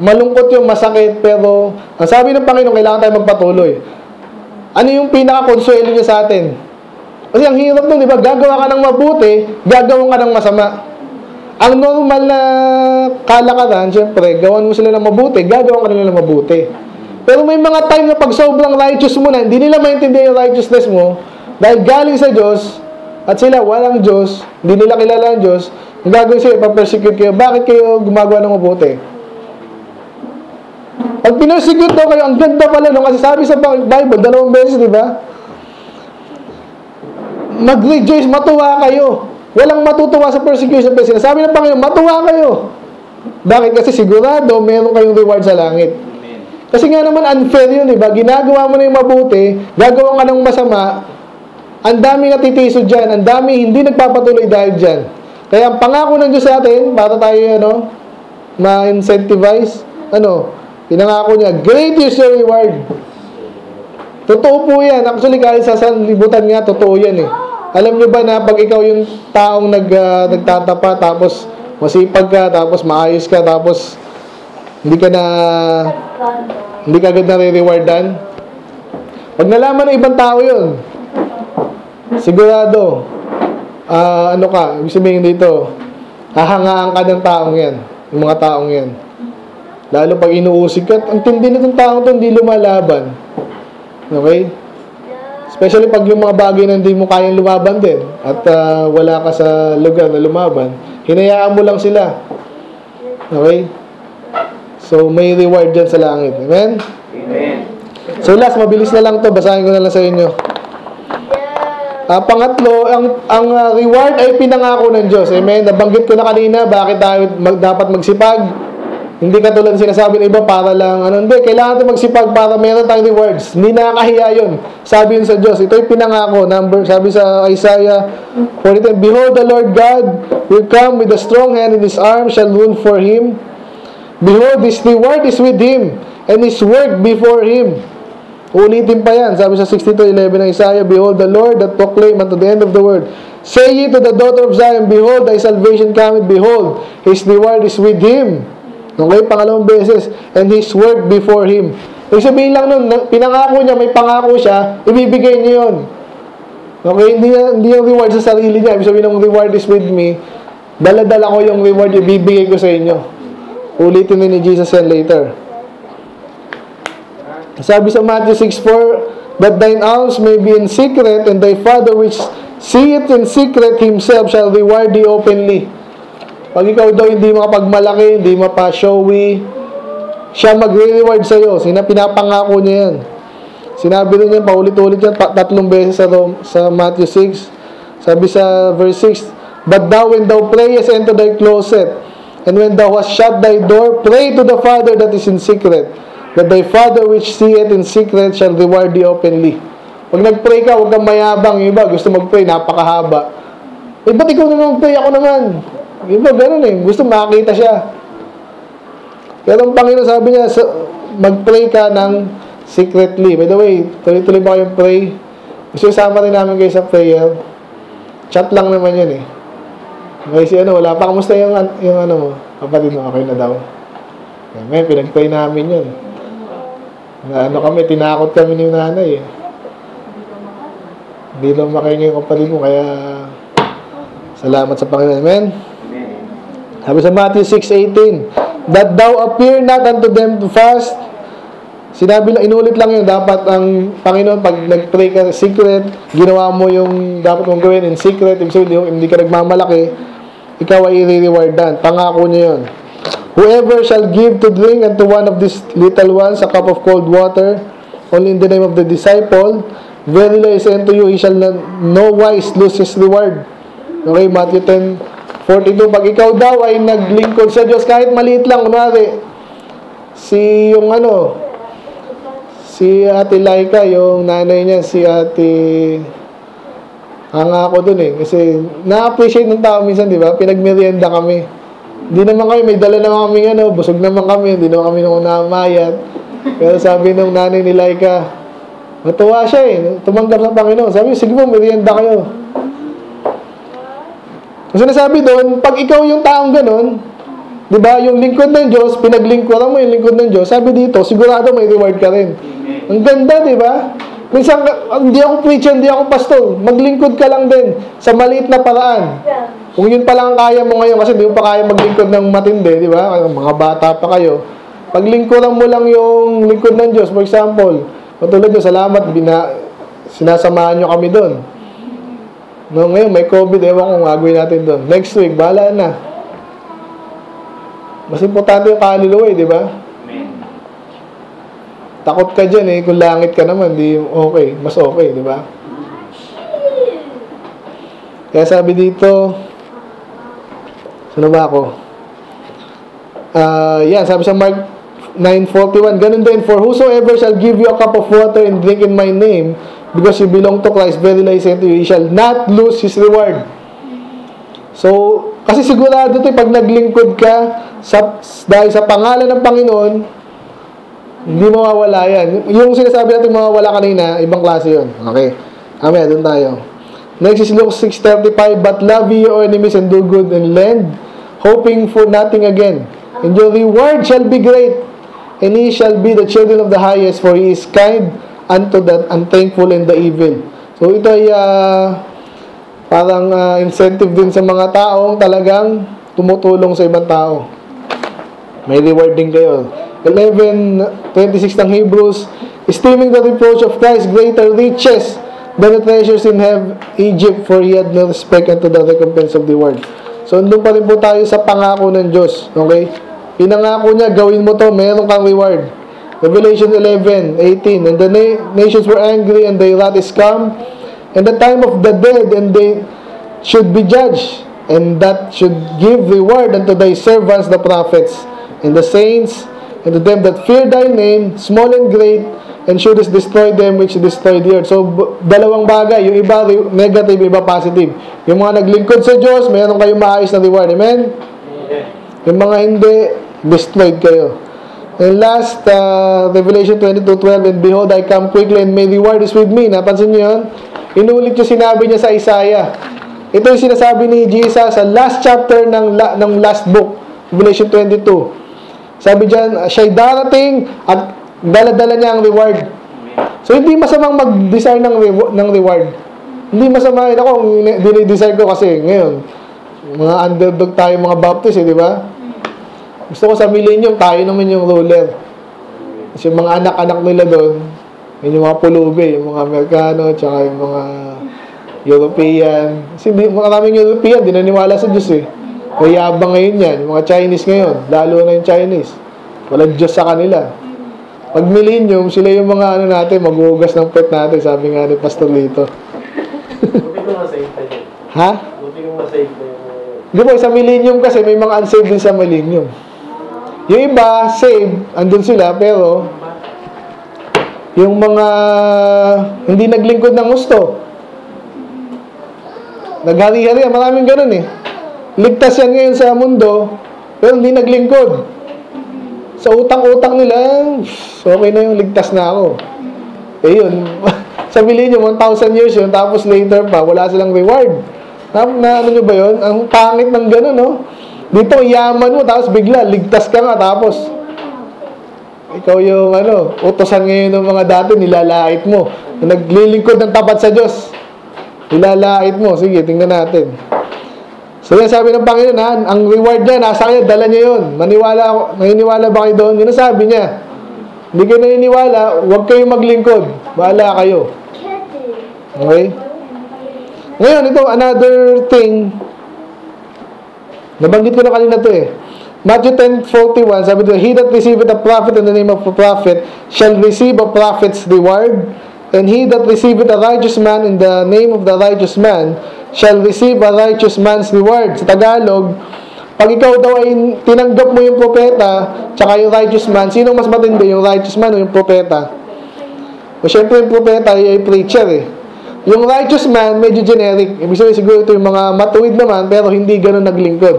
Malungkot yung masakit, pero ang sabi ng Panginoon, kailangan tayo magpatuloy. Ano yung pinaka-consuelo niya sa atin? Kasi ang hirap nun, di ba? Gagawa ka ng mabuti, gagawa ka ng masama. Ang normal na kalakaran, syempre, gawan mo sila ng mabuti, gagawa ka nila ng mabuti. Pero may mga time na pag sobrang righteous mo na, hindi nila maintindihan yung righteousness mo, dahil galing sa Diyos, at sila walang Diyos, hindi nila kilala ang Diyos, ang gagawin sila, ipapersecute kayo, bakit kayo gumagawa ng mabuti? Pag pinersecute daw kayo, ang ganda pala nung kasi sabi sa Bible, dalawang beses, di ba? Mag-rejoice, matuwa kayo. Walang matutuwa sa persecution. Pero sinasabi ng Panginoon, matuwa kayo. Bakit? Kasi sigurado, meron kayong reward sa langit. Kasi nga naman unfair yun, di ba? Ginagawa mo na yung mabuti, gagawa ka ng masama, ang dami natitiso dyan, ang dami hindi nagpapatuloy dahil dyan. Kaya ang pangako ng Diyos sa atin, para tayo, ano, ma-incentivize, ano, Pinangako niya, great is your reward. Totoo po yan. Actually, kahit sa sanlibutan nga, totoo yan eh. Alam niyo ba na pag ikaw yung taong nag, ah, nagtatapa, tapos masipag ka, tapos maayos ka, tapos hindi ka na, hindi ka agad nare-rewardan? Pag nalaman ng ibang tao yun, sigurado, ah, ano ka, ibig sabihin dito, hahangaan ka ng taong yan, yung mga taong yan. Lalo pag inuusig ka, ang tindi na itong taong to, hindi lumalaban. Okay? Especially pag yung mga bagay na hindi mo kayang lumaban din at ah, wala ka sa lugar na lumaban, hinayaan mo lang sila. Okay? So, may reward dyan sa langit. Amen? Amen. So last, mabilis na lang to Basahin ko na lang sa inyo. Ah, pangatlo, ang ang ah, reward ay pinangako ng Diyos. Amen. Nabanggit ko na kanina bakit tayo mag, dapat magsipag. Hindi katulad sinasabi ng iba para lang ano, hindi kailangan natin magsipag para meron tayong rewards. Hindi nakakahiya 'yon. Sabi yun sa Diyos. Ito ay pinangako. Number sabi sa Isaiah 43, Behold the Lord God will come with a strong hand in his arm shall rule for him. Behold, his reward is with him, and his work before him. Ulitin pa yan. Sabi sa 62.11 ng Isaiah, Behold the Lord that proclaim unto the end of the world. Say ye to the daughter of Zion, Behold, thy salvation cometh. Behold, his reward is with him. Okay, pangalawang beses. And his work before him. Ibig sabihin lang nun, na- pinangako niya, may pangako siya, ibibigay niya yun. Okay, hindi, hindi yung reward sa sarili niya. Ibig sabihin ng reward is with me. Dala-dala ko yung reward, ibibigay ko sa inyo. Ulitin na ni Jesus yan later. Sabi sa Matthew 6.4, That thine alms may be in secret, and thy Father which seeth in secret himself shall reward thee openly. Pag ikaw daw hindi makapagmalaki, hindi mapa-showy, siya magre-reward sa iyo. Sina pinapangako niya yan. Sinabi rin yan, paulit-ulit yan, tatlong beses sa, sa Matthew 6. Sabi sa verse 6, But thou when thou prayest, enter thy closet, and when thou hast shut thy door, pray to the Father that is in secret, that thy Father which seeth in secret shall reward thee openly. Pag nag-pray ka, huwag kang mayabang. Iba, gusto mag-pray, napakahaba. Eh, ba't ikaw naman mag-pray? Ako naman. Iba, ganun eh. Gusto makakita siya. Pero ang Panginoon sabi niya, mag-pray ka ng secretly. By the way, tuloy-tuloy ba kayong pray? Gusto isama rin namin kayo sa prayer. Chat lang naman yun eh. Okay, si ano, wala pa. Kamusta yung, yung ano mo? Kapatid mo, okay na daw. May pinag-pray namin yun. Na ano kami, tinakot kami ni nanay eh. Hindi lang makahinga yung kapatid mo, kaya salamat sa Panginoon. Amen? Sabi sa Matthew 6.18, That thou appear not unto them to fast. Sinabi lang, inulit lang yun. Dapat ang Panginoon, pag nag-pray ka secret, ginawa mo yung dapat mong gawin in secret, ibig sabihin, hindi ka nagmamalaki, ikaw ay i-rewardan. Pangako niya yun. Whoever shall give to drink unto one of these little ones a cup of cold water, only in the name of the disciple, verily I say unto you, he shall not no wise lose his reward. Okay, Matthew 10, 42. Pag ikaw daw ay naglingkod sa Diyos, kahit maliit lang, kunwari, si yung ano, si Ate Laika, yung nanay niya, si Ate, hanga ako dun eh. Kasi, na-appreciate ng tao minsan, di ba? Pinagmerienda kami. Hindi naman kami, may dala naman kami, ano, busog naman kami, hindi naman kami nung namayat. Pero sabi ng nanay ni Laika, natuwa siya eh, tumanggap sa Panginoon. Sabi, sige po, merienda kayo. Ang sinasabi doon, pag ikaw yung taong ganun, di ba, yung lingkod ng Diyos, pinaglingkuran mo yung lingkod ng Diyos, sabi dito, sigurado may reward ka rin. Ang ganda, di ba? Minsan, ka- hindi ako preacher, hindi ako pastor. Maglingkod ka lang din sa maliit na paraan. Kung yun pa lang ang kaya mo ngayon, kasi hindi mo pa kaya maglingkod ng matindi, di ba? Mga bata pa kayo. Paglingkuran mo lang yung lingkod ng Diyos, for example, katulad nyo, salamat, bina, sinasamahan nyo kami doon. No, ngayon may COVID, ewan kung gagawin natin doon. Next week, bahala na. Mas importante yung kaluluwa, di ba? Takot ka dyan eh, kung langit ka naman, di okay, mas okay, di ba? Kaya sabi dito, sino ba ako? Ah, yan, sabi sa Mark 9.41, ganun din, For whosoever shall give you a cup of water and drink in my name, because you belong to Christ, verily I say to you, he shall not lose his reward. So, kasi sigurado to, eh, pag naglingkod ka, sa, dahil sa pangalan ng Panginoon, Hindi mawawala yan. Yung sinasabi natin mawawala kanina, ibang klase yun. Okay. Amen, doon tayo. Next is Luke 6.35, But love your enemies and do good and lend, hoping for nothing again. And your reward shall be great, and ye shall be the children of the highest, for he is kind unto the unthankful and the evil. So ito ay ah, parang ah, incentive din sa mga taong talagang tumutulong sa ibang tao. May reward din kayo. 11.26 ng Hebrews, Esteeming the reproach of Christ greater riches than the treasures in heaven, Egypt, for he had no respect unto the recompense of the world. So, andun pa rin po tayo sa pangako ng Diyos. Okay? Pinangako niya, gawin mo to, meron kang reward. Revelation 11:18 And the na- nations were angry, and their wrath is come, and the time of the dead, and they should be judged, and that should give reward unto thy servants the prophets, and the saints, and to them that fear thy name, small and great, and shouldest destroy them which destroy the earth. So, dalawang bagay. Yung iba negative, iba positive. Yung mga naglingkod sa Diyos, mayroon kayong maayos na reward. Amen? Yung mga hindi, destroyed kayo. And last, uh, Revelation 22.12, And behold, I come quickly, and my reward is with me. Napansin niyo yun? Inulit yung sinabi niya sa Isaiah. Ito yung sinasabi ni Jesus sa last chapter ng, la- ng last book, Revelation 22. Sabi dyan, siya'y darating at dala-dala niya ang reward. So, hindi masamang mag-desire ng, rewa- ng reward. Hindi masama. Ako, dinidesire ko kasi ngayon, mga underdog tayo, mga baptist, eh, di ba? Gusto ko sa millennium, tayo naman yung ruler. Kasi yung mga anak-anak nila doon, yun yung mga pulubi, yung mga Amerikano, tsaka yung mga European. Kasi di, maraming European, di naniwala sa Diyos eh. Mayabang ngayon yan, mga Chinese ngayon, lalo na yung Chinese. Walang Diyos sa kanila. Pag millennium, sila yung mga ano natin, maghuhugas ng pet natin, sabi nga ni Pastor Lito. Buti ko masave tayo. Ha? Buti ko masave tayo. Di ba, sa millennium kasi may mga unsaved din sa millennium. Yung iba, saved, andun sila, pero yung mga hindi naglingkod ng gusto, naghari-hari, maraming ganun eh. Ligtas yan ngayon sa mundo, pero hindi naglingkod. Sa utang-utang nila, okay na yung ligtas na ako. Eh yun, sa millennium, 1,000 years yun, tapos later pa, wala silang reward. Na, na ano nyo ba yun? Ang pangit ng gano'n, no? Dito, yaman mo, tapos bigla, ligtas ka nga, tapos ikaw yung ano, utosan ngayon ng mga dati, nilalait mo. Na naglilingkod ng tapat sa Diyos. Nilalait mo. Sige, tingnan natin. So yan sabi ng Panginoon, ha, ang reward niya, nasa kanya, dala niya yun. Maniwala, naniniwala ba kayo doon? Yun ang sabi niya. Hindi kayo naniniwala, huwag kayong maglingkod. Bahala kayo. Okay? Ngayon, ito, another thing. Nabanggit ko na kanina to eh. Matthew 10:41, sabi doon, He that receiveth a prophet in the name of a prophet shall receive a prophet's reward, and he that receiveth a righteous man in the name of the righteous man shall receive a righteous man's reward. Sa Tagalog, pag ikaw daw ay tinanggap mo yung propeta, tsaka yung righteous man, sino mas matindi, yung righteous man o yung propeta? O syempre yung propeta ay preacher eh. Yung righteous man, medyo generic. Ibig sabihin siguro ito yung mga matuwid naman, pero hindi ganun naglingkod.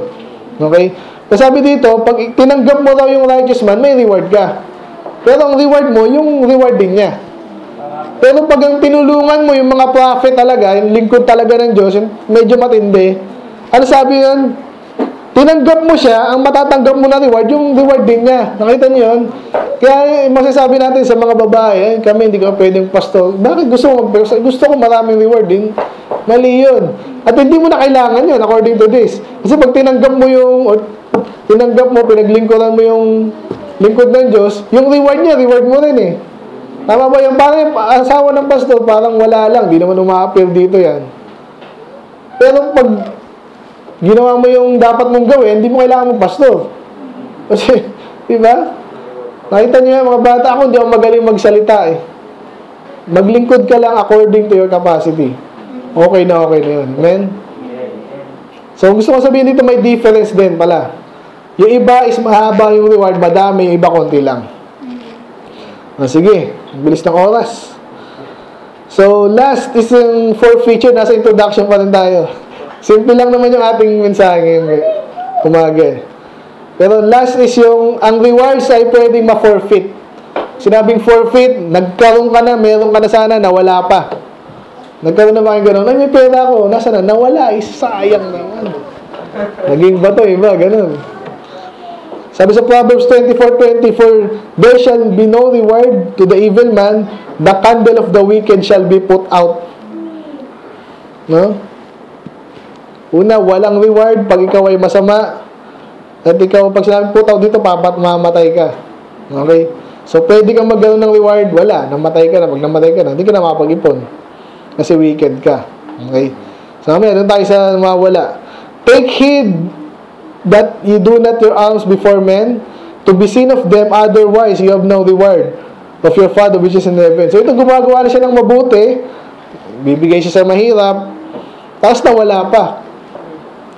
Okay? Kasi sabi dito, pag tinanggap mo daw yung righteous man, may reward ka. Pero ang reward mo, yung reward din niya. Pero pag ang tinulungan mo yung mga prophet talaga, yung lingkod talaga ng Diyos, medyo matindi, ano sabi yun? Tinanggap mo siya, ang matatanggap mo na reward, yung reward din niya. Nakita niyo yun? Kaya masasabi natin sa mga babae, eh, kami hindi ko pwedeng pastor. Bakit gusto mo? Gusto ko maraming reward din. Mali yun. At hindi mo na kailangan yun according to this. Kasi pag tinanggap mo yung, o, tinanggap mo, pinaglingkuran mo yung lingkod ng Diyos, yung reward niya, reward mo rin eh. Tama ba yung parang asawa ng pastor, parang wala lang, di naman umapil dito yan. Pero pag ginawa mo yung dapat mong gawin, hindi mo kailangan mong pastor. Kasi, di ba? Nakita niyo yung mga bata ako, hindi ako magaling magsalita eh. Maglingkod ka lang according to your capacity. Okay na okay na yun. Amen? So, gusto ko sabihin dito may difference din pala. Yung iba is mahaba yung reward, madami, yung iba konti lang. Ah, sige, bilis ng oras. So, last is yung fourth feature, nasa introduction pa rin tayo. Simple lang naman yung ating mensahe ngayong eh. Pero last is yung, ang rewards ay pwedeng ma-forfeit. sinabing forfeit, nagkaroon ka na, meron ka na sana, nawala pa. Nagkaroon na kayo gano'n? Ay, may pera ko, nasa na? Nawala, eh, sayang naman. Naging bato, iba, gano'n. Sabi sa Proverbs 24:24, There shall be no reward to the evil man, the candle of the wicked shall be put out. No? Una, walang reward pag ikaw ay masama. At ikaw, pag sinabi put out dito, papat mamatay ka. Okay? So, pwede kang magkaroon ng reward, wala. Namatay ka na. Pag namatay ka na, hindi ka na makapag-ipon. Kasi wicked ka. Okay? So, doon tayo sa mawala. Take heed that you do not your alms before men to be seen of them otherwise you have no reward of your Father which is in heaven. So ito gumagawa na siya ng mabuti, bibigay siya sa mahirap, tapos nawala pa.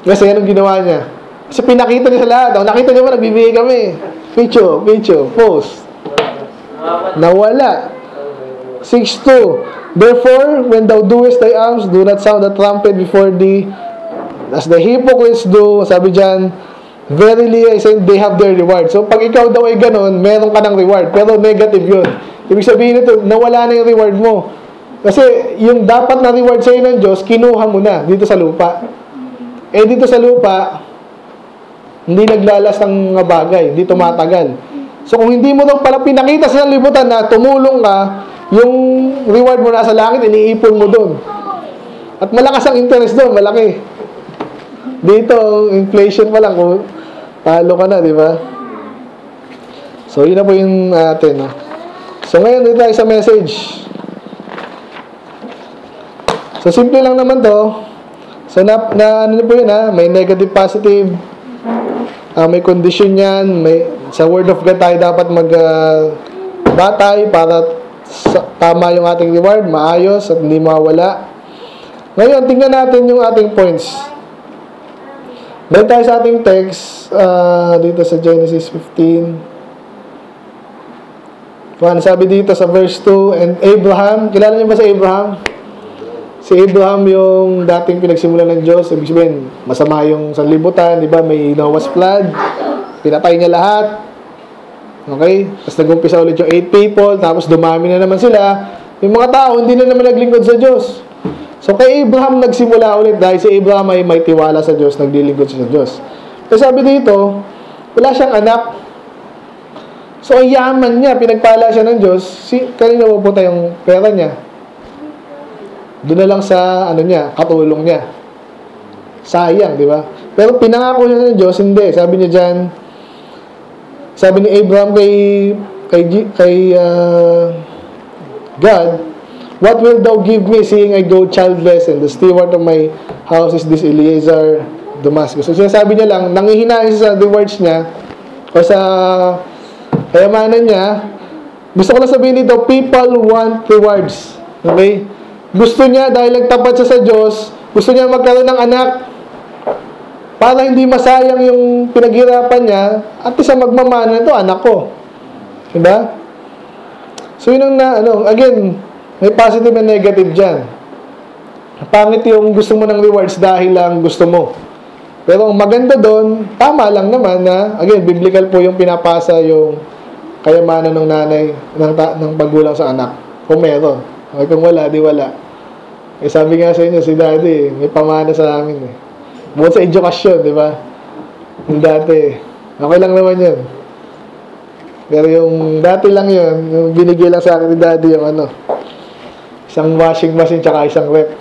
Kasi yan ang ginawa niya. Kasi pinakita niya sa lahat. Oh, nakita niyo ba, nagbibigay kami. Picture, picture, post. Nawala. 6.2 Therefore, when thou doest thy alms, do not sound the trumpet before thee, as the hypocrites do, sabi dyan, verily I say, they have their reward. So, pag ikaw daw ay ganun, meron ka ng reward, pero negative yun. Ibig sabihin nito, nawala na yung reward mo. Kasi, yung dapat na reward sa'yo ng Diyos, kinuha mo na dito sa lupa. Eh, dito sa lupa, hindi naglalas ng mga bagay, hindi tumatagal. So, kung hindi mo daw pala pinakita sa libutan na tumulong ka, yung reward mo nasa langit, iniipon mo doon. At malakas ang interest doon, malaki. Dito, inflation pa lang, kung talo ka na, di ba? So, yun na po yung atin. No? So, ngayon, dito tayo sa message. So, simple lang naman to. So, na, na ano po yun ha? May negative, positive. Ah, may condition yan. May, sa Word of God tayo dapat mag ah, batay para sa, tama yung ating reward, maayos at hindi mawala. Ngayon, tingnan natin yung ating points. Dahil tayo sa ating text, ah, dito sa Genesis 15. Ano sabi dito sa verse 2, and Abraham, kilala niyo ba si Abraham? Si Abraham yung dating pinagsimulan ng Diyos, ibig sabihin, masama yung sanlibutan, di ba? May Noah's flood, pinatay niya lahat. Okay? Tapos nag-umpisa ulit yung 8 people, tapos dumami na naman sila. Yung mga tao, hindi na naman naglingkod sa Diyos. So, kay Abraham nagsimula ulit dahil si Abraham ay may tiwala sa Diyos, naglilingkod siya sa Diyos. Kasi sabi dito, wala siyang anak. So, ang yaman niya, pinagpala siya ng Diyos, si, kanina pupunta yung pera niya. Doon na lang sa, ano niya, katulong niya. Sayang, di ba? Pero pinangako siya ng Diyos, hindi. Sabi niya dyan, sabi ni Abraham kay, kay, kay uh, God, What will thou give me seeing I go childless and the steward of my house is this Eliezer Damascus. So sinasabi niya lang, nangihinain siya sa rewards niya o sa kayamanan niya. Gusto ko lang sabihin dito, people want rewards. Okay? Gusto niya, dahil nagtapat siya sa Diyos, gusto niya magkaroon ng anak para hindi masayang yung pinaghirapan niya at isa magmamana ito, anak ko. Diba? So yun ang na, ano, again, may positive and negative dyan. Pangit yung gusto mo ng rewards dahil lang gusto mo. Pero ang maganda doon, tama lang naman na, again, biblical po yung pinapasa yung kayamanan ng nanay, ng, ng magulang sa anak. Kung meron. Kung wala, di wala. Eh, sabi nga sa inyo, si daddy, may pamana sa amin eh. Bukod sa edukasyon, di ba? Yung dati, okay lang naman yun. Pero yung dati lang yun, yung binigay lang sa akin ni daddy yung ano, isang washing machine tsaka isang rep.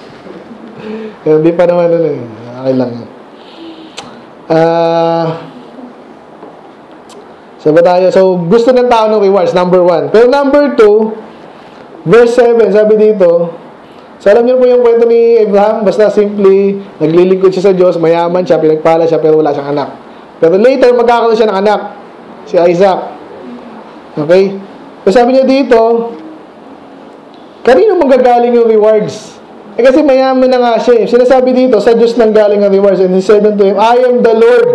Pero hindi pa naman ano eh, okay lang yun. Ah... so ba tayo? So, gusto ng tao ng rewards, number one. Pero number two, verse 7, sabi dito, So, alam niyo po yung kwento ni Abraham, basta simply, naglilingkod siya sa Diyos, mayaman siya, pinagpala siya, pero wala siyang anak. Pero later, magkakaroon siya ng anak, si Isaac. Okay? So, sabi niya dito, kanino manggagaling yung rewards? Eh kasi mayaman na nga siya eh. Sinasabi dito, sa Diyos nang galing ang rewards. And he said unto him, I am the Lord.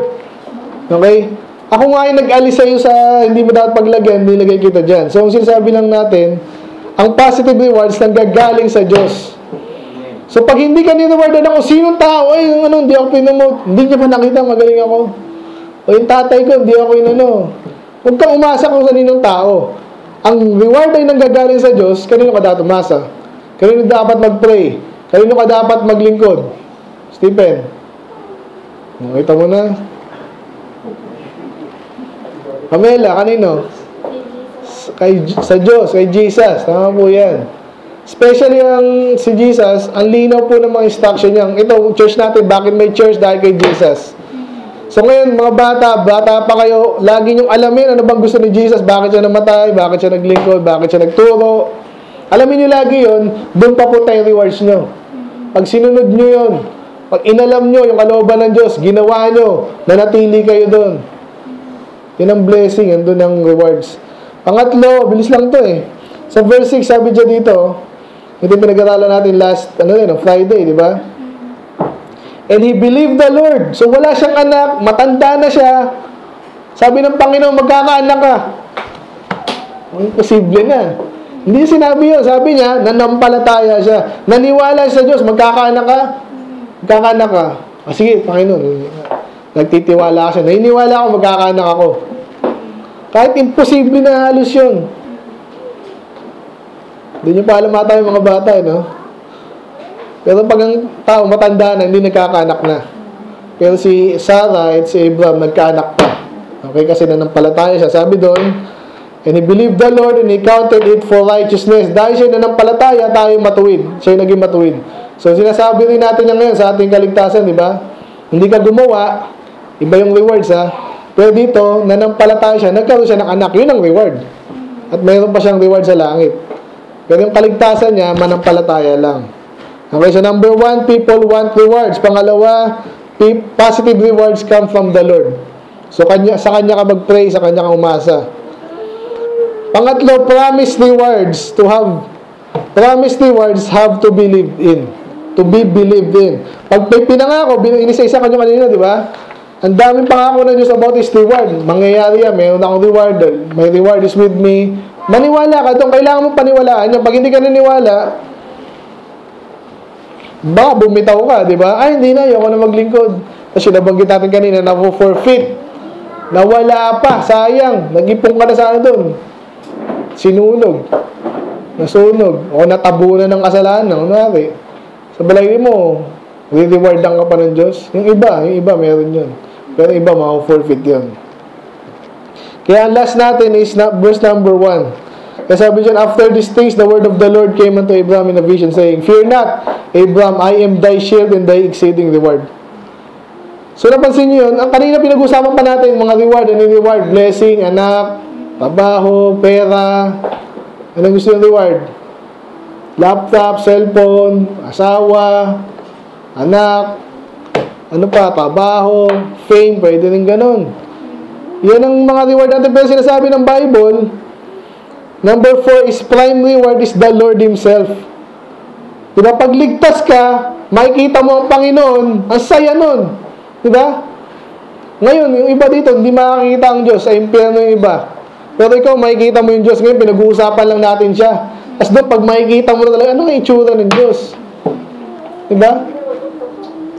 Okay? Ako nga yung nag-alis sa'yo sa hindi mo dapat paglagyan, nilagay kita dyan. So, ang sinasabi lang natin, ang positive rewards nang gagaling sa Diyos. So, pag hindi ka ni-rewardan ako, sinong tao, ay, yung ano, hindi ako pinomote, hindi niya pa nakita, magaling ako. O yung tatay ko, hindi ako yung ano. Huwag kang umasa kung saninong tao. Ang reward ay nanggagaling sa Diyos, kanino ka dapat umasa? Kanino dapat mag-pray? Kanino ka dapat maglingkod? Stephen, nakita mo na. Pamela, kanino? Kay, sa Diyos, kay Jesus. Tama po yan. Especially ang si Jesus, ang linaw po ng mga instruction niya. Ito, church natin, bakit may church? Dahil kay Jesus. So ngayon, mga bata, bata pa kayo, lagi niyong alamin ano bang gusto ni Jesus, bakit siya namatay, bakit siya naglingkod, bakit siya nagturo. Alamin niyo lagi yon, doon pa po tayo rewards niyo. Pag sinunod niyo yon, pag inalam niyo yung kalooban ng Diyos, ginawa niyo, nanatili kayo doon. Yun ang blessing, yun doon ang rewards. Pangatlo, bilis lang to eh. Sa verse 6, sabi dyan dito, ito pinag-aralan natin last, ano yun, Friday, di ba? And he believed the Lord. So wala siyang anak, matanda na siya. Sabi ng Panginoon, magkakaanak ka. Ang posible na. Hindi sinabi yun. Sabi niya, nanampalataya siya. Naniwala siya sa Diyos, magkakaanak ka. Magkakaanak ka. Ah, sige, Panginoon. Nagtitiwala ka siya. Naniniwala ako, magkakaanak ako. Kahit imposible na halos yun. Hindi niyo pa alam yung mga bata, eh, no? Pero pag ang tao matanda na, hindi nagkakaanak na. Pero si Sarah at si Abraham nagkaanak pa. Okay, kasi nanampalataya siya. Sabi doon, And he believed the Lord and he counted it for righteousness. Dahil siya nanampalataya, tayo matuwid. Siya yung naging matuwid. So sinasabi rin natin yan ngayon sa ating kaligtasan, di ba? Hindi ka gumawa, iba yung rewards ha. Pero dito, nanampalataya siya, nagkaroon siya ng anak, yun ang reward. At mayroon pa siyang reward sa langit. Pero yung kaligtasan niya, manampalataya lang. Okay, so number one, people want rewards. Pangalawa, positive rewards come from the Lord. So kanya, sa kanya ka mag-pray, sa kanya ka umasa. Pangatlo, promise rewards to have promise rewards have to be lived in. To be believed in. Pag pinangako, inisa-isa kanyo kanina, di ba? Ang daming pangako ng Diyos about His reward. Mangyayari yan, mayroon akong reward. My reward is with me. Maniwala ka doon. Kailangan mo paniwalaan yan. Pag hindi ka naniwala, baka bumitaw ka, di ba? Ay, hindi na, ayoko na maglingkod. Kasi nabanggit natin kanina, na forfeit. Nawala pa, sayang. Nag-ipong ka na sana doon. Sinunog. Nasunog. O natabunan ng kasalanan. Kunwari, sa balay mo, re-rewardan ka pa ng Diyos. Yung iba, yung iba, meron yun. Pero yung iba, ma-forfeit yun. Kaya last natin is na, verse number 1. Kaya sabi dyan, after these things, the word of the Lord came unto Abraham in a vision, saying, Fear not, Abraham, I am thy shield and thy exceeding reward. So napansin niyo yun, ang kanina pinag-usapan pa natin, mga reward, ano yung reward? Blessing, anak, trabaho, pera. Ano gusto yung reward? Laptop, cellphone, asawa, anak, ano pa, trabaho, fame, pwede rin ganun. Yan ang mga reward natin. Pero sinasabi ng Bible, number four is prime reward is the Lord Himself. Diba? Pag ligtas ka, makikita mo ang Panginoon, ang saya nun. Diba? Ngayon, yung iba dito, hindi makakita ang Diyos, sa impyerno yung iba. Pero ikaw, makikita mo yung Diyos ngayon, pinag-uusapan lang natin siya. Tapos doon, pag makikita mo na talaga, ano nga itsura ng Diyos? Diba?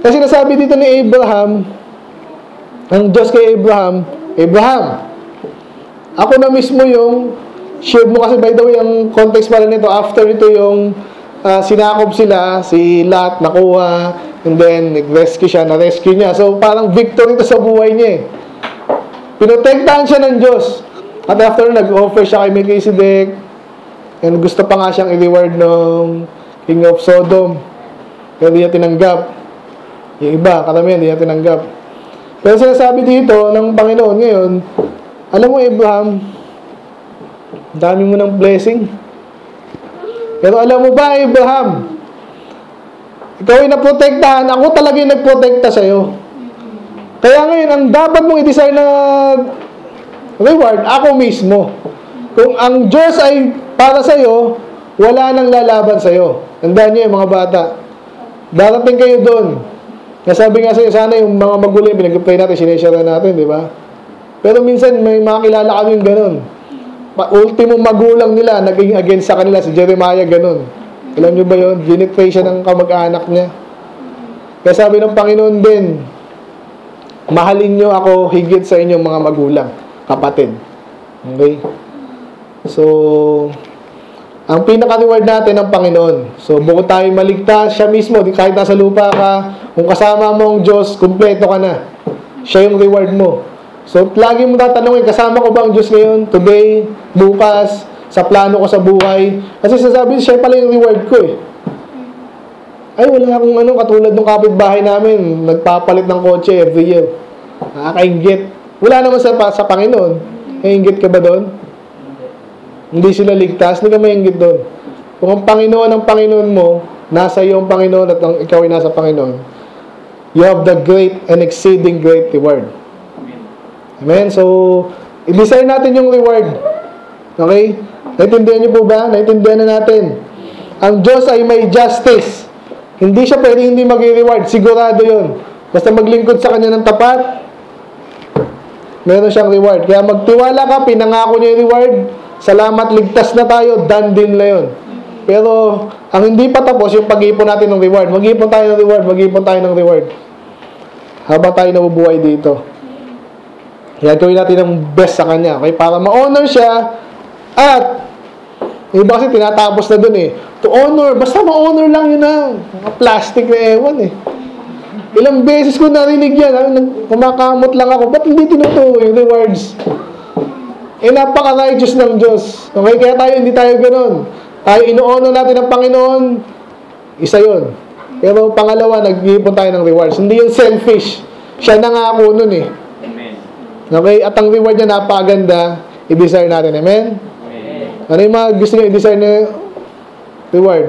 Kasi nasabi dito ni Abraham, ang Diyos kay Abraham, Abraham, ako na mismo yung shield mo kasi by the way, ang context pala nito, after ito yung ah, sinakop sila, si Lot nakuha, and then nag-rescue siya, na-rescue niya. So parang victory ito sa buhay niya eh. Pinotektahan siya ng Diyos. At after nag-offer siya kay Melchizedek, and gusto pa nga siyang i-reward ng King of Sodom. Pero niya tinanggap. Yung iba, karamihan, hindi niya tinanggap. Pero sinasabi dito ng Panginoon ngayon, alam mo Abraham, dami mo ng blessing. Pero alam mo ba Abraham, ikaw ay naprotektahan, ako talaga yung nagprotekta sa'yo. Kaya ngayon, ang dapat mong i-design na reward, ako mismo. Kung ang Diyos ay para sa'yo, wala nang lalaban sa'yo. Tandaan niyo yung mga bata. Darating kayo doon. Nasabi nga sa'yo, sana yung mga magulang, pinag-pray natin, sineshare natin, di ba? Pero minsan, may mga kilala kami yung ganun. Ultimo magulang nila, naging against sa kanila, si Jeremiah ganun. Alam niyo ba yun? Ginitray siya ng kamag-anak niya. Kaya sabi ng Panginoon din, mahalin niyo ako higit sa inyong mga magulang, kapatid. Okay? So, ang pinaka-reward natin ng Panginoon. So, bukod tayo maligtas, siya mismo, kahit nasa lupa ka, kung kasama mo ang Diyos, kumpleto ka na. Siya yung reward mo. So, lagi mo tatanungin, kasama ko ba ang Diyos ngayon? Today, bukas, sa plano ko sa buhay. Kasi sasabihin, siya pala yung reward ko eh. Ay, wala akong ano, katulad ng kapitbahay namin, nagpapalit ng kotse every year. Nakakaingit. Wala naman sa, sa Panginoon. Naingit ka ba doon? Hindi sila ligtas, hindi ka maingit doon. Kung ang Panginoon ang Panginoon mo, nasa iyo ang Panginoon at ang ikaw ay nasa Panginoon, you have the great and exceeding great reward. Amen? So, i-design natin yung reward. Okay? Naintindihan niyo po ba? Naintindihan na natin. Ang Diyos ay may justice. Hindi siya pwede hindi mag-reward. Sigurado yun. Basta maglingkod sa Kanya ng tapat, meron siyang reward. Kaya magtiwala ka, pinangako niya yung reward. Salamat, ligtas na tayo, done din na yun. Pero, ang hindi pa tapos, yung pag-iipon natin ng reward. Mag-iipon tayo ng reward, mag-iipon tayo ng reward. Habang tayo nabubuhay dito. Kaya gawin natin ang best sa Kanya. Okay? Para ma-honor siya, at, iba kasi tinatapos na dun eh. To honor, basta ma-honor lang yun na. Mga plastic na ewan eh. Ilang beses ko narinig yan. Kumakamot lang ako. Ba't hindi tinutuloy yung rewards? Eh, napaka-righteous ng Diyos. Okay? Kaya tayo, hindi tayo ganun. Tayo, ino-honor natin ang Panginoon. Isa yon. Pero pangalawa, nag-iipon tayo ng rewards. Hindi yung selfish. Siya nangako nun eh. Amen. Okay? At ang reward niya napakaganda. I-desire natin. Amen? Amen. Ano yung mga gusto niyo i-desire na reward?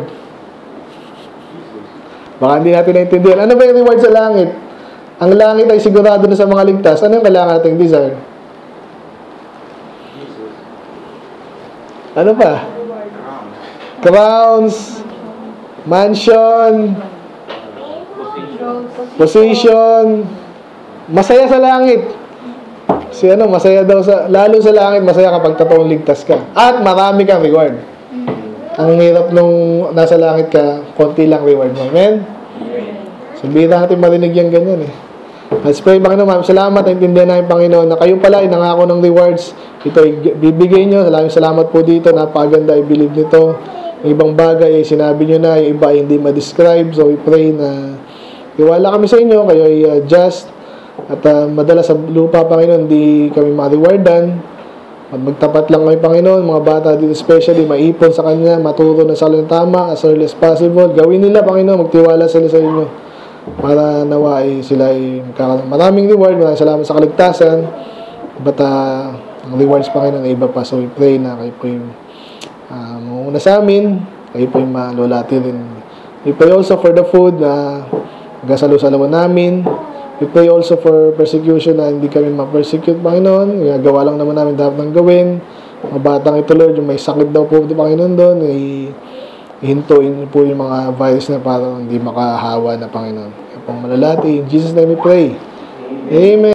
Baka hindi natin naintindihan. Ano ba yung reward sa langit? Ang langit ay sigurado na sa mga ligtas. Ano yung kailangan natin desire? Ano pa? Crown. Crowns, mansion, Position. masaya sa langit. Si ano, masaya daw sa, lalo sa langit, masaya kapag totoong ligtas ka. At marami kang reward. Ang hirap nung nasa langit ka, konti lang reward mo. Amen? Sabihin natin marinig yung ganyan eh. Let's pray, Panginoon. Ma'am, salamat. Naintindihan namin, Panginoon, na kayo pala ay nangako ng rewards. Ito ay bibigay nyo. Salamat, salamat po dito. Napakaganda. I believe nito. Yung ibang bagay ay sinabi nyo na. Yung iba ay hindi ma-describe. So, we pray na iwala kami sa inyo. Kayo ay uh, just. At uh, madala sa lupa, Panginoon, hindi kami ma-rewardan. At magtapat lang kami, Panginoon, mga bata dito especially, maipon sa Kanya, maturo na sa ng tama as early as possible. Gawin nila, Panginoon, magtiwala sila sa inyo para nawa ay sila ay magkakaroon ng maraming reward. Maraming salamat sa kaligtasan. But uh, ang rewards, Panginoon, ay iba pa. So we pray na kayo po yung uh, muna sa amin. Kayo po yung malulati rin. We pray also for the food na gasalo-salawan namin. We pray also for persecution na hindi kami ma-persecute, Panginoon. Gawa lang naman namin dapat ng gawin. Mga batang ito, Lord, yung may sakit daw po, Panginoon, doon, ay hintuin niyo po yung mga virus na parang hindi makahawa na, Panginoon. Kaya malalati. In Jesus' name we pray. Amen.